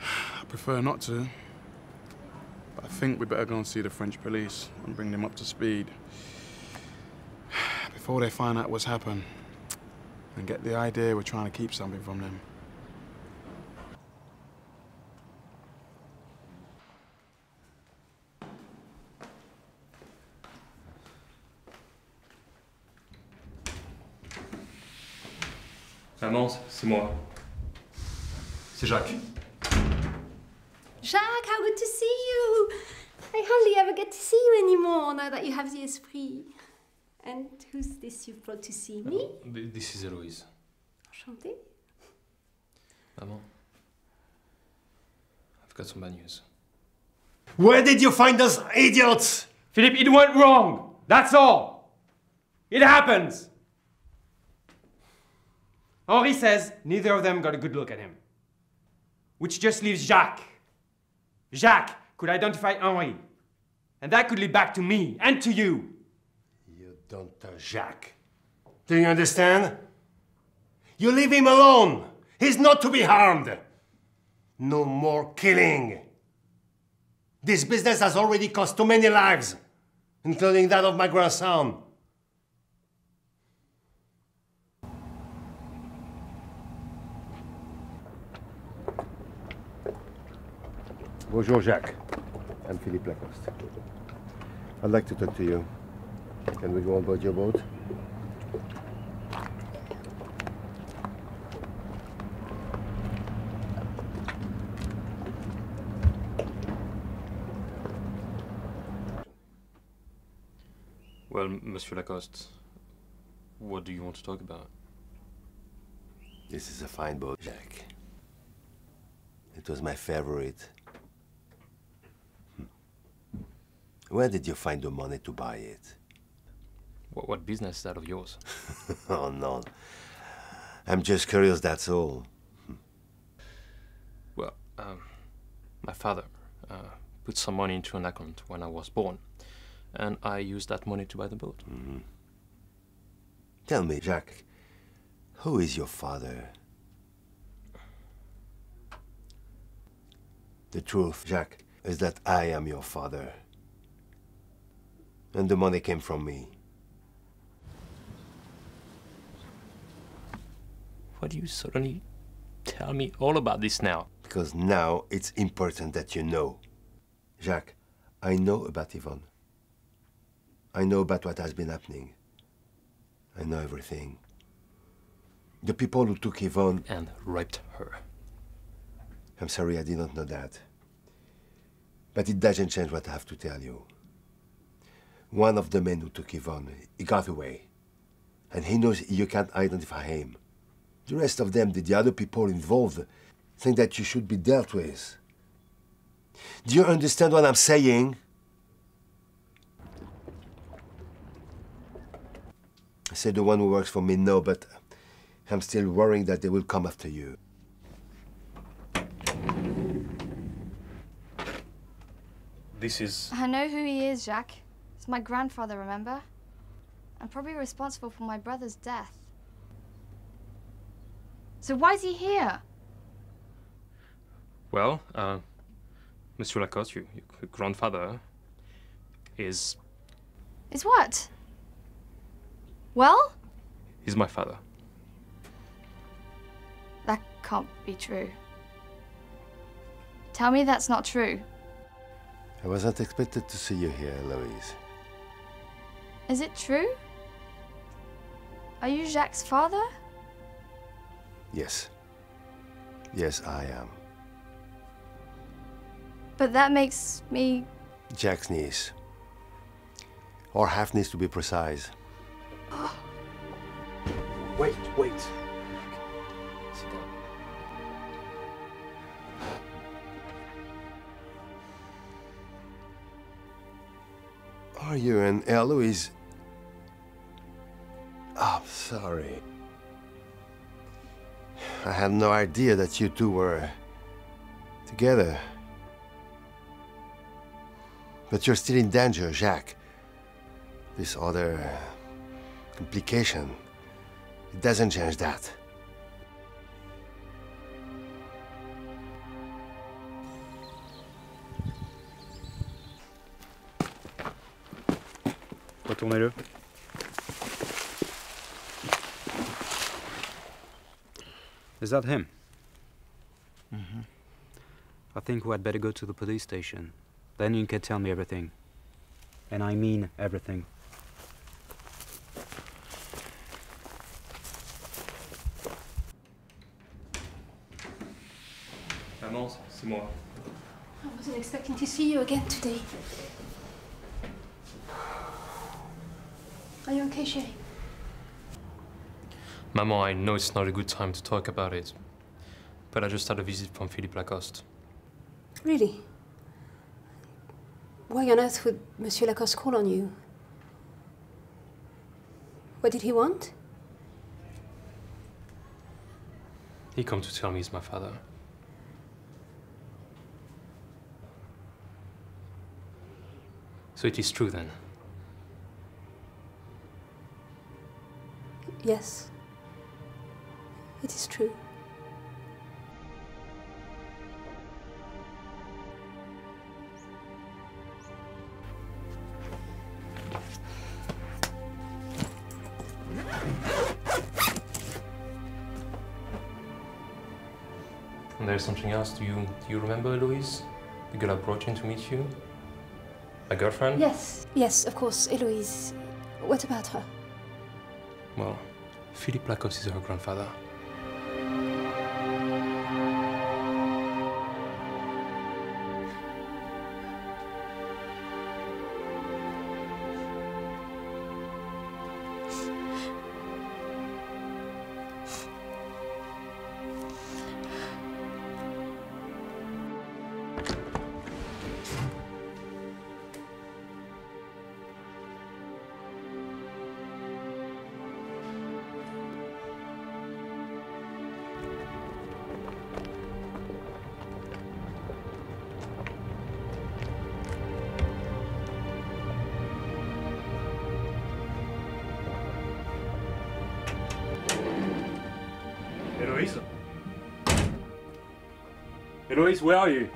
I prefer not to. But I think we better go and see the French police and bring them up to speed. Before they find out what's happened and get the idea we're trying to keep something from them. Maman, c'est moi. C'est Jacques. Jacques, how good to see you! I hardly ever get to see you anymore now that you have the esprit. And who's this you've brought to see me? Th- This is Eloise. Enchantée. Maman. I've got some bad news. Where did you find those idiots? Philippe, it went wrong. That's all. It happens. Henri says neither of them got a good look at him. Which just leaves Jacques. Jacques could identify Henri. And that could lead back to me and to you. You don't touch Jacques. Do you understand? You leave him alone. He's not to be harmed. No more killing. This business has already cost too many lives, including that of my grandson. Bonjour, Jacques. I'm Philippe Lacoste. I'd like to talk to you. Can we go on board your boat? Well, Monsieur Lacoste, what do you want to talk about? This is a fine boat, Jacques. It was my favorite. Hmm. Where did you find the money to buy it? What, what business is that of yours? oh, no. I'm just curious, that's all. Well, um, my father uh, put some money into an account when I was born, and I used that money to buy the boat. Mm-hmm. Tell me, Jacques, who is your father? The truth, Jacques, is that I am your father. And the money came from me. Why do you suddenly tell me all about this now? Because now it's important that you know. Jacques, I know about Yvonne. I know about what has been happening. I know everything. The people who took Yvonne. And raped her. I'm sorry, I did not know that. But it doesn't change what I have to tell you. One of the men who took Yvonne, he got away. And he knows you can't identify him. The rest of them, the, the other people involved, think that you should be dealt with. Do you understand what I'm saying? I said the one who works for me, no, but I'm still worrying that they will come after you. This is. I know who he is, Jacques. It's my grandfather, remember? I'm probably responsible for my brother's death. So why is he here? Well, uh, Monsieur Lacoste, your, your grandfather, is. Is what? Well? He's my father. That can't be true. Tell me that's not true. I wasn't expected to see you here, Eloise. Is it true? Are you Jacques' father? Yes. Yes, I am. But that makes me. Jack's niece. Or half niece to be precise. Wait, wait. Are you and Eloise? Oh, sorry. I had no idea that you two were together. But you're still in danger, Jacques. This other complication, it doesn't change that. Retournez-le. Is that him? Mm-hmm. I think we had better go to the police station. Then you can tell me everything. And I mean everything. Maman, c'est moi. I wasn't expecting to see you again today. Are you okay, Sherry? Maman, I know it's not a good time to talk about it, but I just had a visit from Philippe Lacoste. Really? Why on earth would Monsieur Lacoste call on you? What did he want? He come to tell me he's my father. So it is true then. Yes. It is true. And there's something else. Do you do you remember Eloise? The girl I brought in to meet you? My girlfriend? Yes, yes, of course, Eloise. What about her? Well, Philippe Lacoste is her grandfather. Eloise,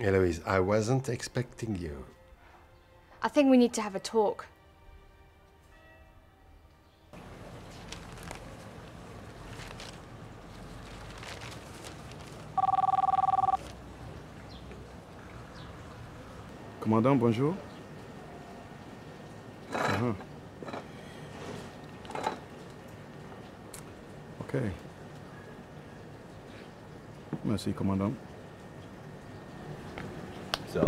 Eloise, I wasn't expecting you. I think we need to have a talk. Commandant, bonjour. Uh-huh. Okay. Merci, Commandant. So,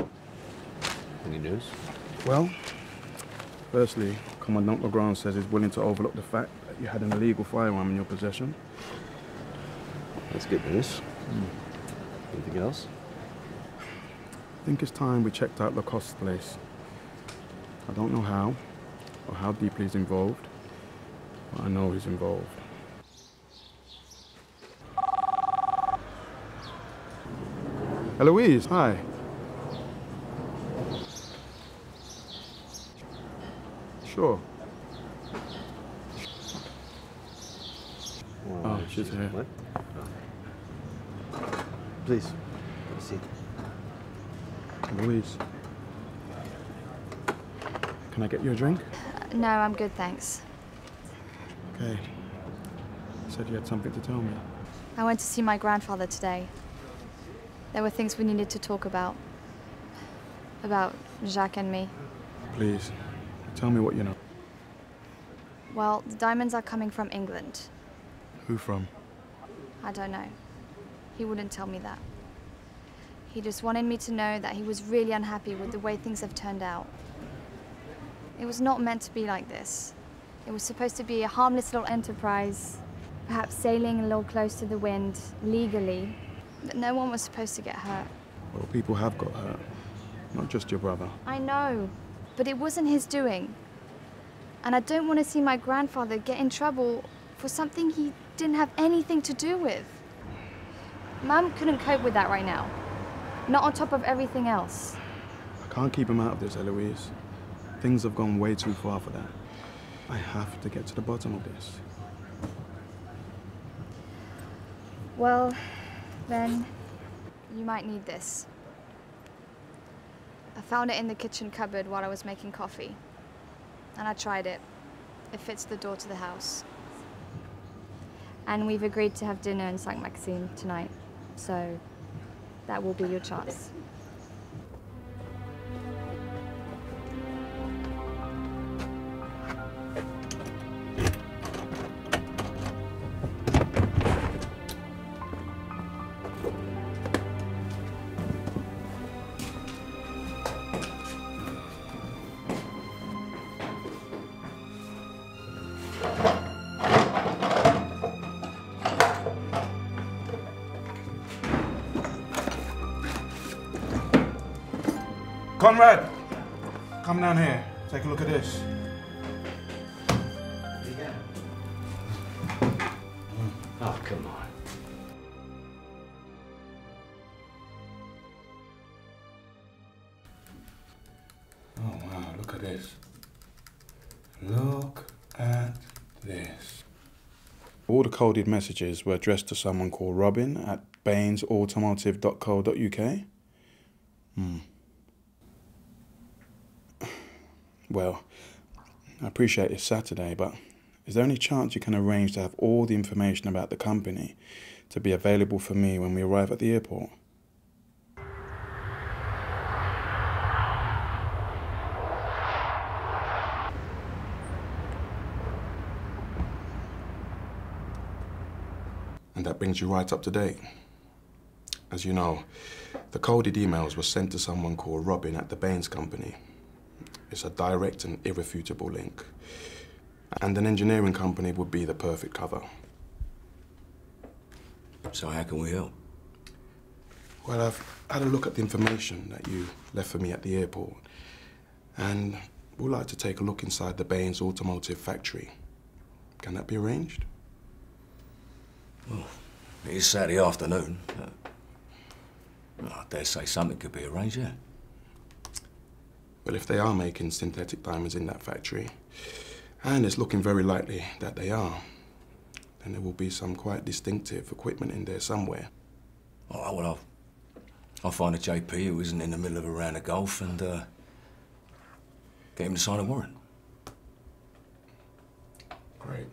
Well, firstly, Commandant Legrand says he's willing to overlook the fact that you had an illegal firearm in your possession. That's good news. Anything else? I think it's time we checked out Lacoste's place. I don't know how or how deeply he's involved, but I know he's involved. Eloise, hi. Sure. Oh, oh she's here. What? Please, have a seat. Eloise. Can I get you a drink? No, I'm good, thanks. Okay. You said you had something to tell me. I went to see my grandfather today. There were things we needed to talk about. About Jacques and me. Please, tell me what you know. Well, the diamonds are coming from England. Who from? I don't know. He wouldn't tell me that. He just wanted me to know that he was really unhappy with the way things have turned out. It was not meant to be like this. It was supposed to be a harmless little enterprise, perhaps sailing a little close to the wind, legally. But no one was supposed to get hurt. Well, people have got hurt. Not just your brother. I know, but it wasn't his doing. And I don't want to see my grandfather get in trouble for something he didn't have anything to do with. Mum couldn't cope with that right now. Not on top of everything else. I can't keep him out of this, Eloise. Things have gone way too far for that. I have to get to the bottom of this. Well, then, You might need this. I found it in the kitchen cupboard while I was making coffee. And I tried it. It fits the door to the house. And we've agreed to have dinner in St. Maxime tonight. So that will be your chance. Conrad, come down here. Take a look at this. Oh, come on. Oh wow, look at this. Look at this. All the coded messages were addressed to someone called Robin at bainesautomotive.co.uk. Hmm. Well, I appreciate it's Saturday, but is there any chance you can arrange to have all the information about the company to be available for me when we arrive at the airport? And that brings you right up to date. As you know, the coded emails were sent to someone called Robin at the Baines Company. It's a direct and irrefutable link. And an engineering company would be the perfect cover. So how can we help? Well, I've had a look at the information that you left for me at the airport, and we'd like to take a look inside the Baines Automotive factory. Can that be arranged? Well, it is Saturday afternoon. Uh, I dare say something could be arranged, yeah. Well, if they are making synthetic diamonds in that factory, and it's looking very likely that they are, then there will be some quite distinctive equipment in there somewhere. All right, well, I'll, I'll find a JP who isn't in the middle of a round of golf and uh, get him to sign a warrant. Great.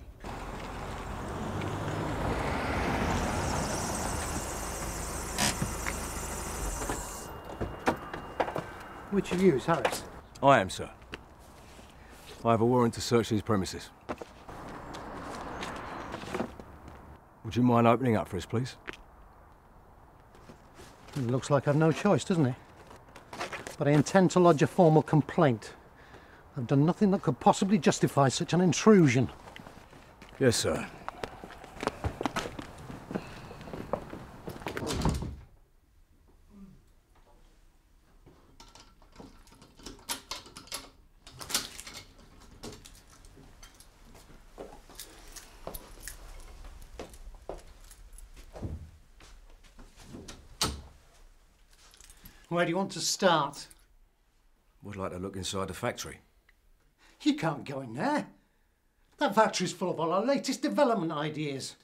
Which of you is Harris? I am, sir. I have a warrant to search these premises. Would you mind opening up for us, please? It looks like I've no choice, doesn't it? But I intend to lodge a formal complaint. I've done nothing that could possibly justify such an intrusion. Yes, sir. Want to start? Would like to look inside the factory. You can't go in there. That factory's full of all our latest development ideas.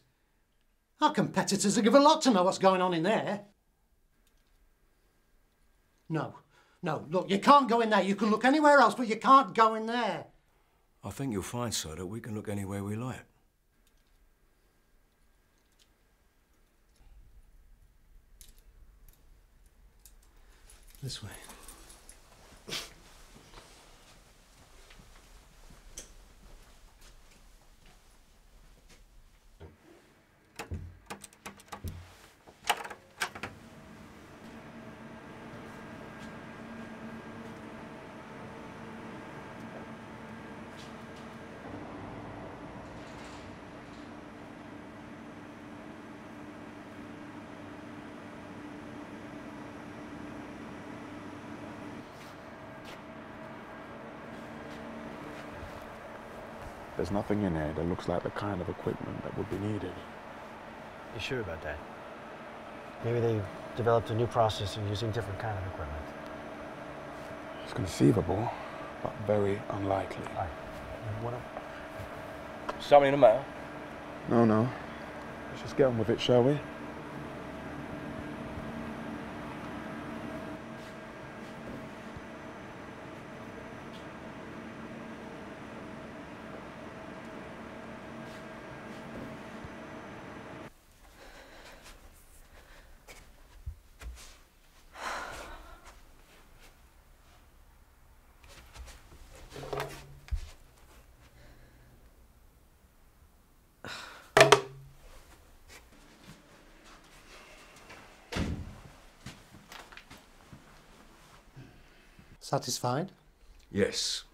Our competitors will give a lot to know what's going on in there. No, no, look, you can't go in there. You can look anywhere else, but you can't go in there. I think you'll find, sir, that we can look anywhere we like. This way. There's nothing in here that looks like the kind of equipment that would be needed. You sure about that? Maybe they developed a new process of using different kind of equipment. It's conceivable, but very unlikely. What Something in the mail? No, no. Let's just get on with it, shall we? Satisfied? Yes.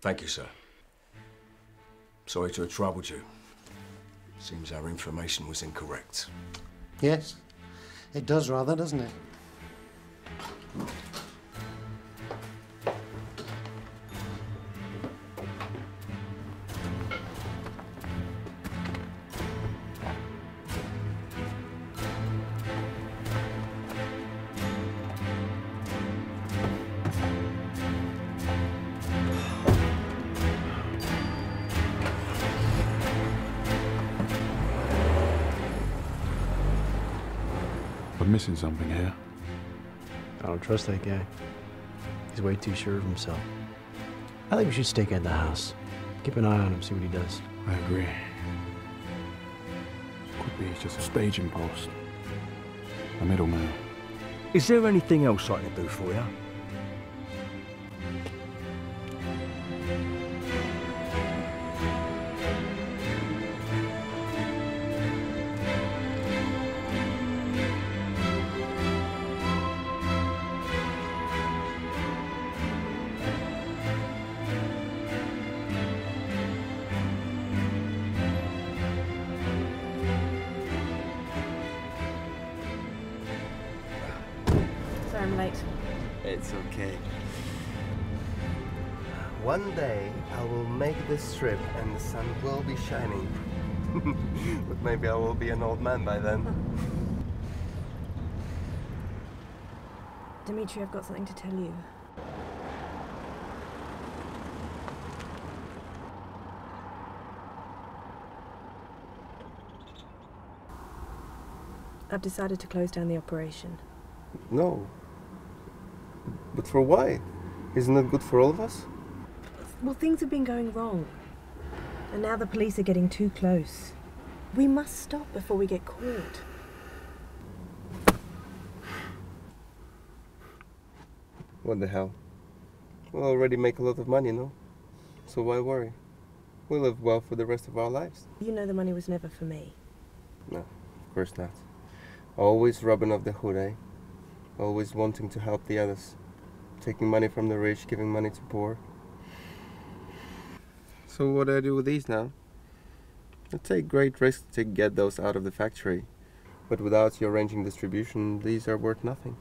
Thank you, sir. Sorry to have troubled you. Seems our information was incorrect. Yes. It does rather, doesn't it? Trust that guy. He's way too sure of himself. I think we should stake out the house. Keep an eye on him, see what he does. I agree. Could be just a staging post. A middleman. Is there anything else I can do for you? Maybe I will be an old man by then. Dimitri, I've got something to tell you. I've decided to close down the operation. No. But for why? Isn't it good for all of us? Well, things have been going wrong. And now the police are getting too close. We must stop before we get caught. What the hell? We'll already make a lot of money, no? So why worry? We'll live well for the rest of our lives. You know the money was never for me. No, of course not. Always Robin of the Hood, eh? Always wanting to help the others. Taking money from the rich, giving money to poor. So what do I do with these now? I take great risks to get those out of the factory. But without your arranging distribution, these are worth nothing.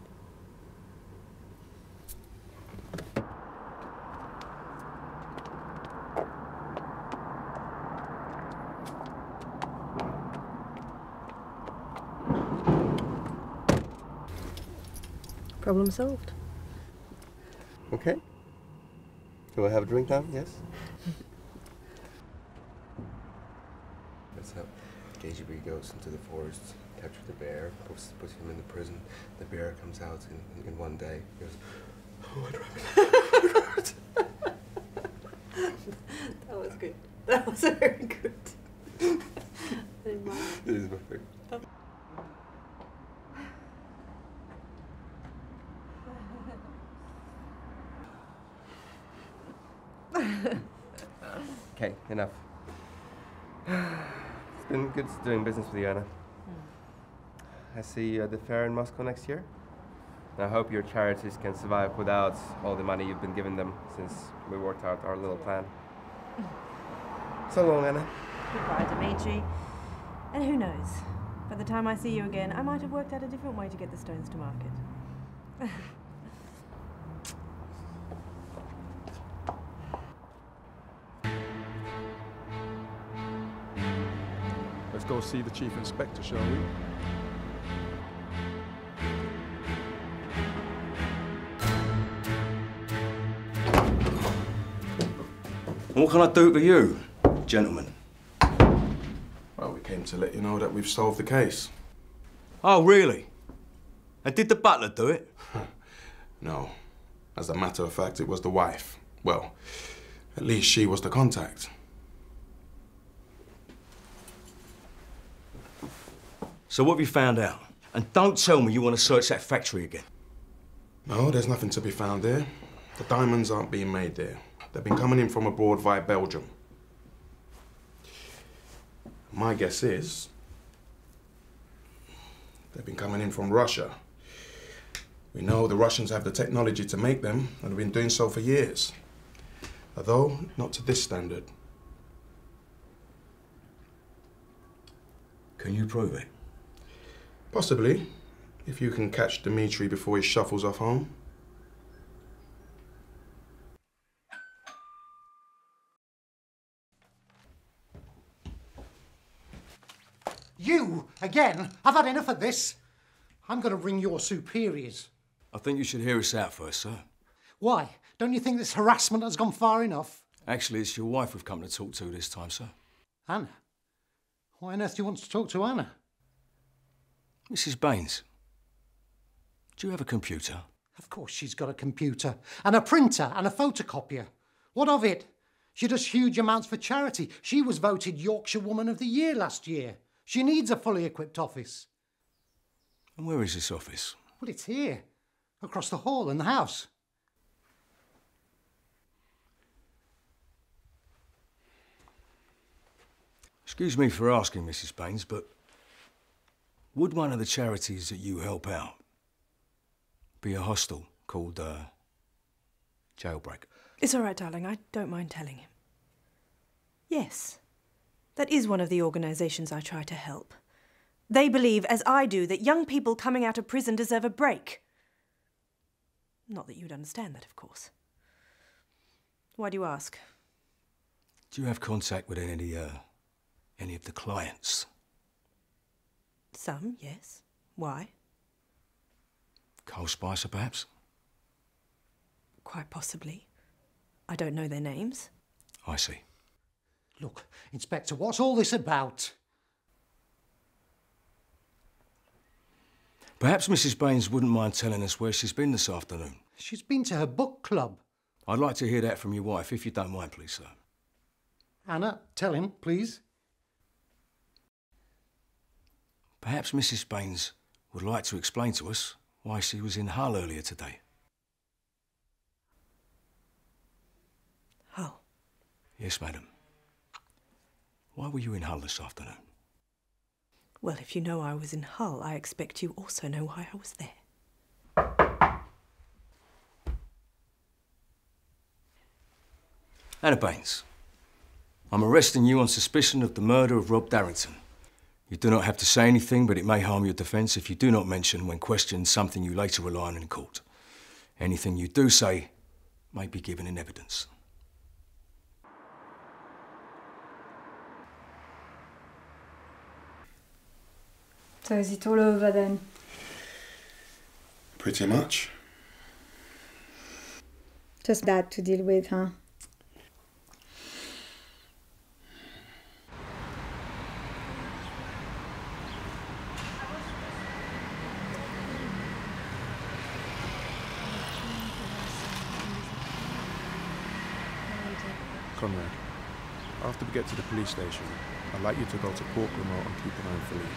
Problem solved. Okay? Do I have a drink now? Yes? That's how KGB goes into the forest, captures the bear, puts, puts him in the prison. The bear comes out in, in one day. He goes, oh, I'd rather That was good. That was very good. This is my favorite. Okay, enough. It's been good doing business with you, Anna. I see you at the fair in Moscow next year. And I hope your charities can survive without all the money you've been giving them since we worked out our little plan. So long, Anna. Goodbye, Dimitri. And who knows? By the time I see you again, I might have worked out a different way to get the stones to market. go see the chief inspector, shall we? What can I do for you, gentlemen? Well, we came to let you know that we've solved the case. Oh, really? And did the butler do it? No. As a matter of fact, it was the wife. Well, at least she was the contact. So what have you found out? And don't tell me you want to search that factory again. No, there's nothing to be found there. The diamonds aren't being made there. They've been coming in from abroad via Belgium. My guess is they've been coming in from Russia. We know the Russians have the technology to make them and have been doing so for years. Although not to this standard. Can you prove it? Possibly, if you can catch Dmitri before he shuffles off home. You, again? I've had enough of this. I'm going to ring your superiors. I think you should hear us out first, sir. Why? Don't you think this harassment has gone far enough? Actually, it's your wife we've come to talk to this time, sir. Anna? Why on earth do you want to talk to Anna? Mrs. Baines, do you have a computer? Of course she's got a computer, and a printer, and a photocopier. What of it? She does huge amounts for charity. She was voted Yorkshire Woman of the Year last year. She needs a fully equipped office. And where is this office? Well, it's here, across the hall in the house. Excuse me for asking, Mrs. Baines, but would one of the charities that you help out be a hostel called uh, Jailbreak? It's all right, darling. I don't mind telling him. Yes, that is one of the organisations I try to help. They believe, as I do, that young people coming out of prison deserve a break. Not that you'd understand that, of course. Why do you ask? Do you have contact with any uh, any of the clients? Some, yes. Why? Cole Spicer, perhaps? Quite possibly. I don't know their names. I see. Look, Inspector, what's all this about? Perhaps Mrs. Baines wouldn't mind telling us where she's been this afternoon. She's been to her book club. I'd like to hear that from your wife, if you don't mind, please, sir. Anna, tell him, please. Perhaps Mrs. Baines would like to explain to us why she was in Hull earlier today. Hull? Yes, madam. Why were you in Hull this afternoon? Well, if you know I was in Hull, I expect you also know why I was there. Anna Baines, I'm arresting you on suspicion of the murder of Rob Darrington. You do not have to say anything, but it may harm your defence if you do not mention, when questioned, something you later rely on in court. Anything you do say may be given in evidence. So is it all over then? Pretty much. Just that to deal with, huh? Conrad, after we get to the police station, I'd like you to go to Port Grimaud and keep an eye on Philippe.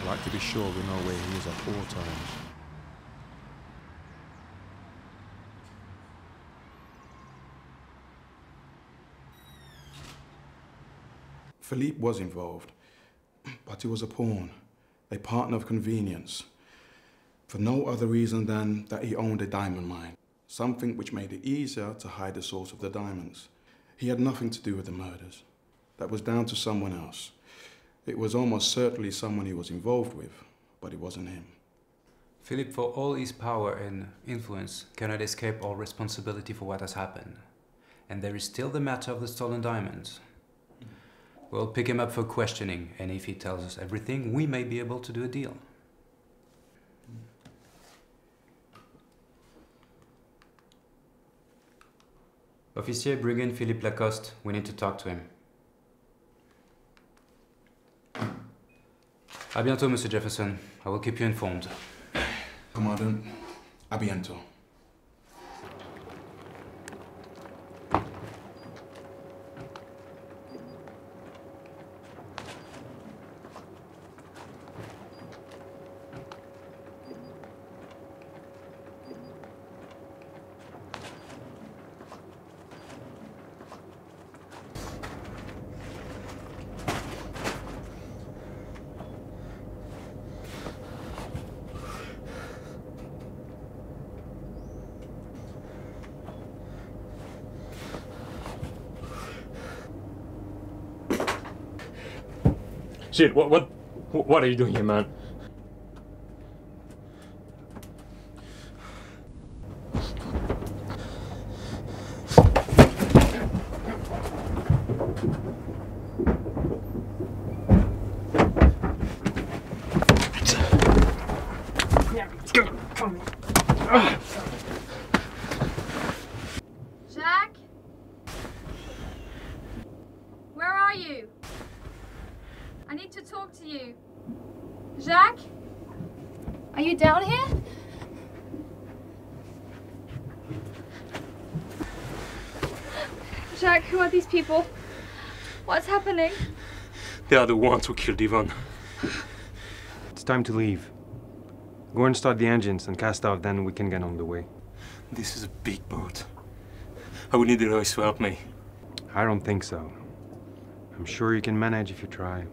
I'd like to be sure we know where he is at all times. Philippe was involved, but he was a pawn, a partner of convenience, for no other reason than that he owned a diamond mine, something which made it easier to hide the source of the diamonds. He had nothing to do with the murders. That was down to someone else. It was almost certainly someone he was involved with, but it wasn't him. Philip, for all his power and influence, cannot escape all responsibility for what has happened. And there is still the matter of the stolen diamonds. We'll pick him up for questioning, and if he tells us everything, we may be able to do a deal. Officier, in Philippe Lacoste. We need to talk to him. À bientôt, Monsieur Jefferson. I will keep you informed. Commandant, a bientôt. Shit, what, what, what are you doing here, man? Jack? Where are you? I need to talk to you. Jack? Are you down here? Jack, who are these people? What's happening? They are the ones who killed Ivan. It's time to leave. Go and start the engines and cast off, then we can get on the way. This is a big boat. I will need Eloise to help me. I don't think so. I'm sure you can manage if you try.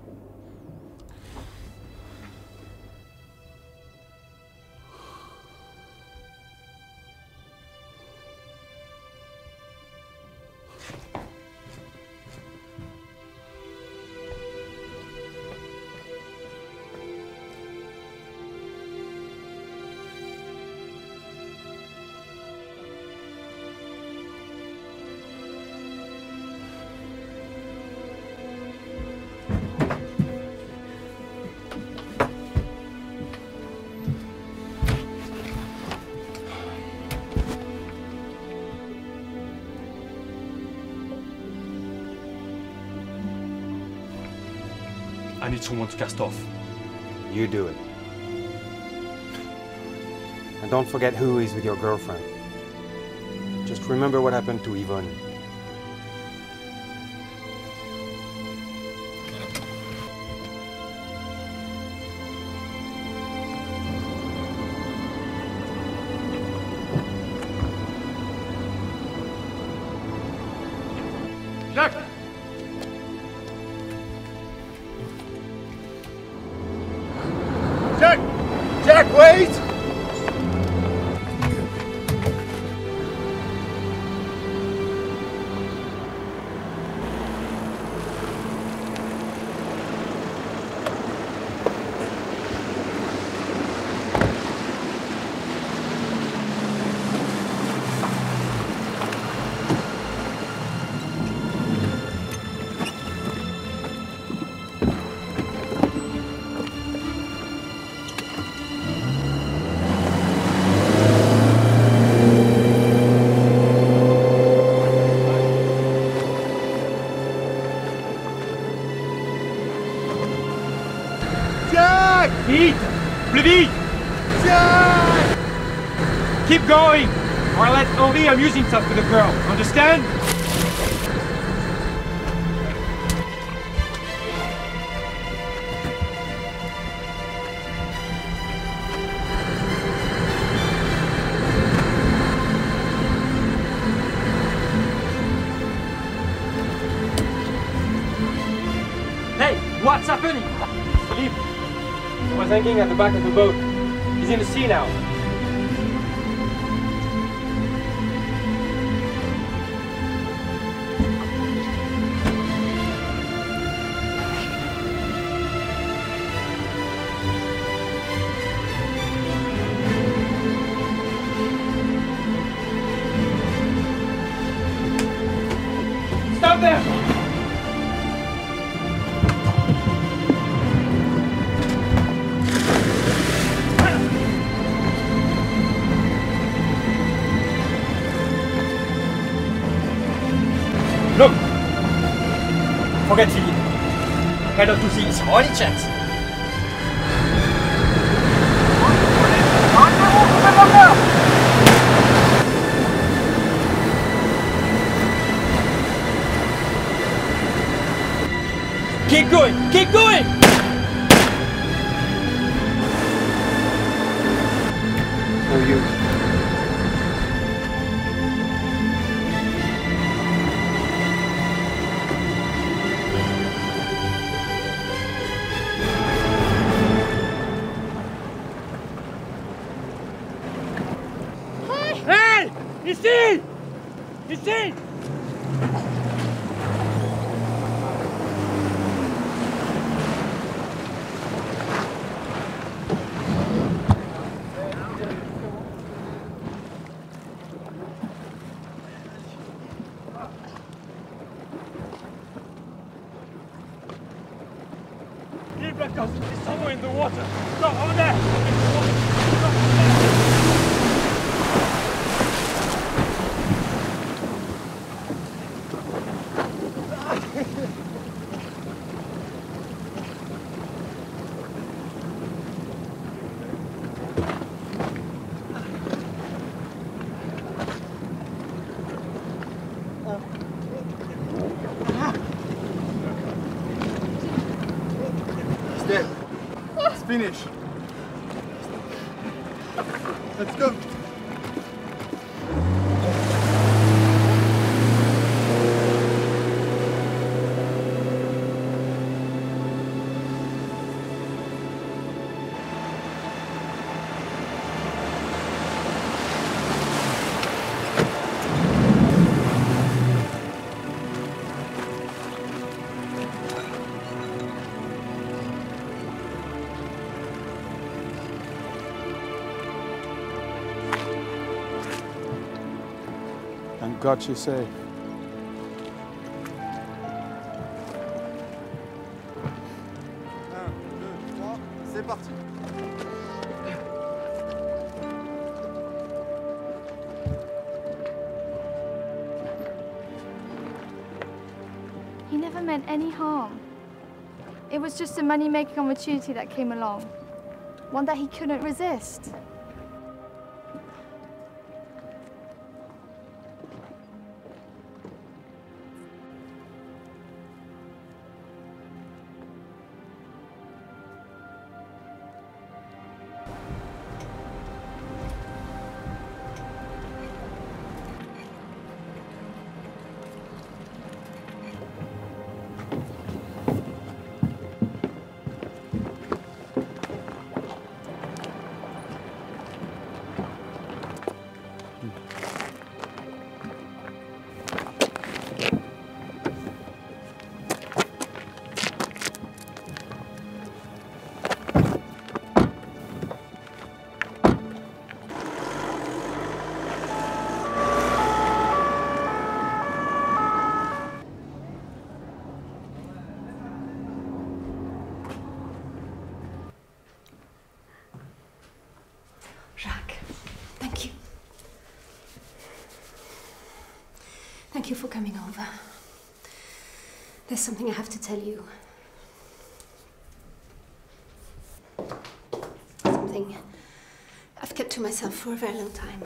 I need someone to cast off. You do it. And don't forget who is with your girlfriend. Just remember what happened to Yvonne. I'll using stuff for the girl. Understand? Hey, what's happening? Philippe, I was hanging at the back of the boat. He's in the sea now. Only chance. It's Thank you safe. He never meant any harm. It was just a money making opportunity that came along, one that he couldn't resist. Something I have to tell you. Something I've kept to myself for a very long time.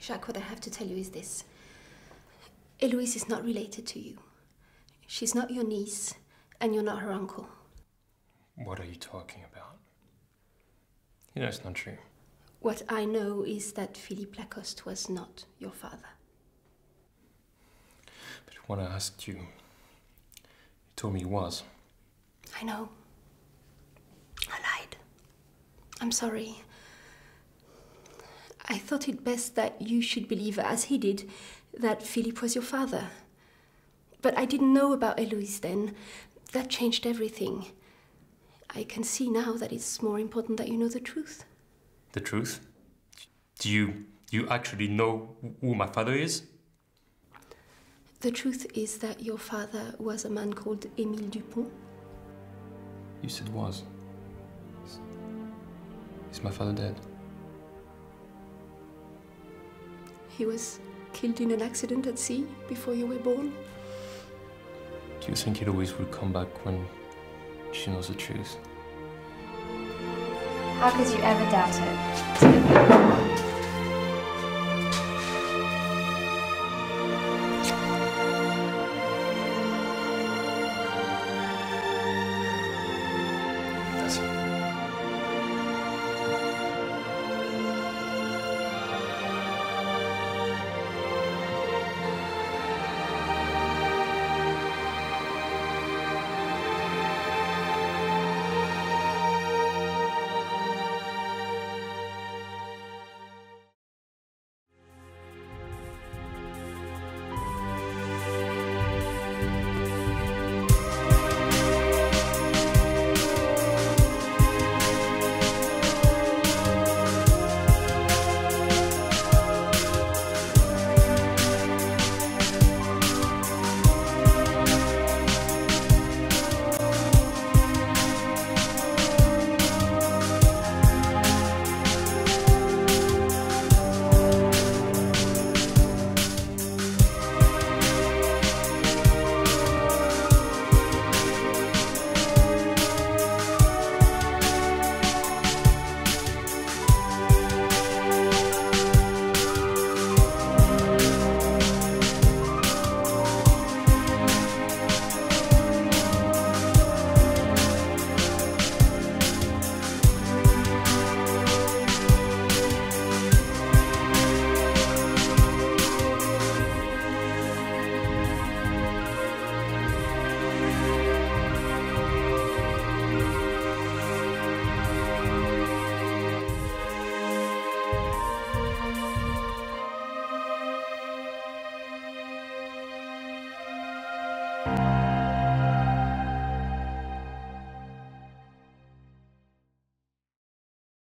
Jacques, what I have to tell you is this. Eloise is not related to you. She's not your niece, and you're not her uncle. What are you talking about? You know it's not true. What I know is that Philippe Lacoste was not your father. But when I asked you, you told me he was. I know. I lied. I'm sorry. I thought it best that you should believe, as he did, that Philippe was your father. But I didn't know about Eloise then. That changed everything. I can see now that it's more important that you know the truth. The truth? Do you you actually know who my father is? The truth is that your father was a man called Émile Dupont. You said was. Is, is my father dead? He was killed in an accident at sea before you were born. Do you think he always will come back when she knows the truth? How could you ever doubt it?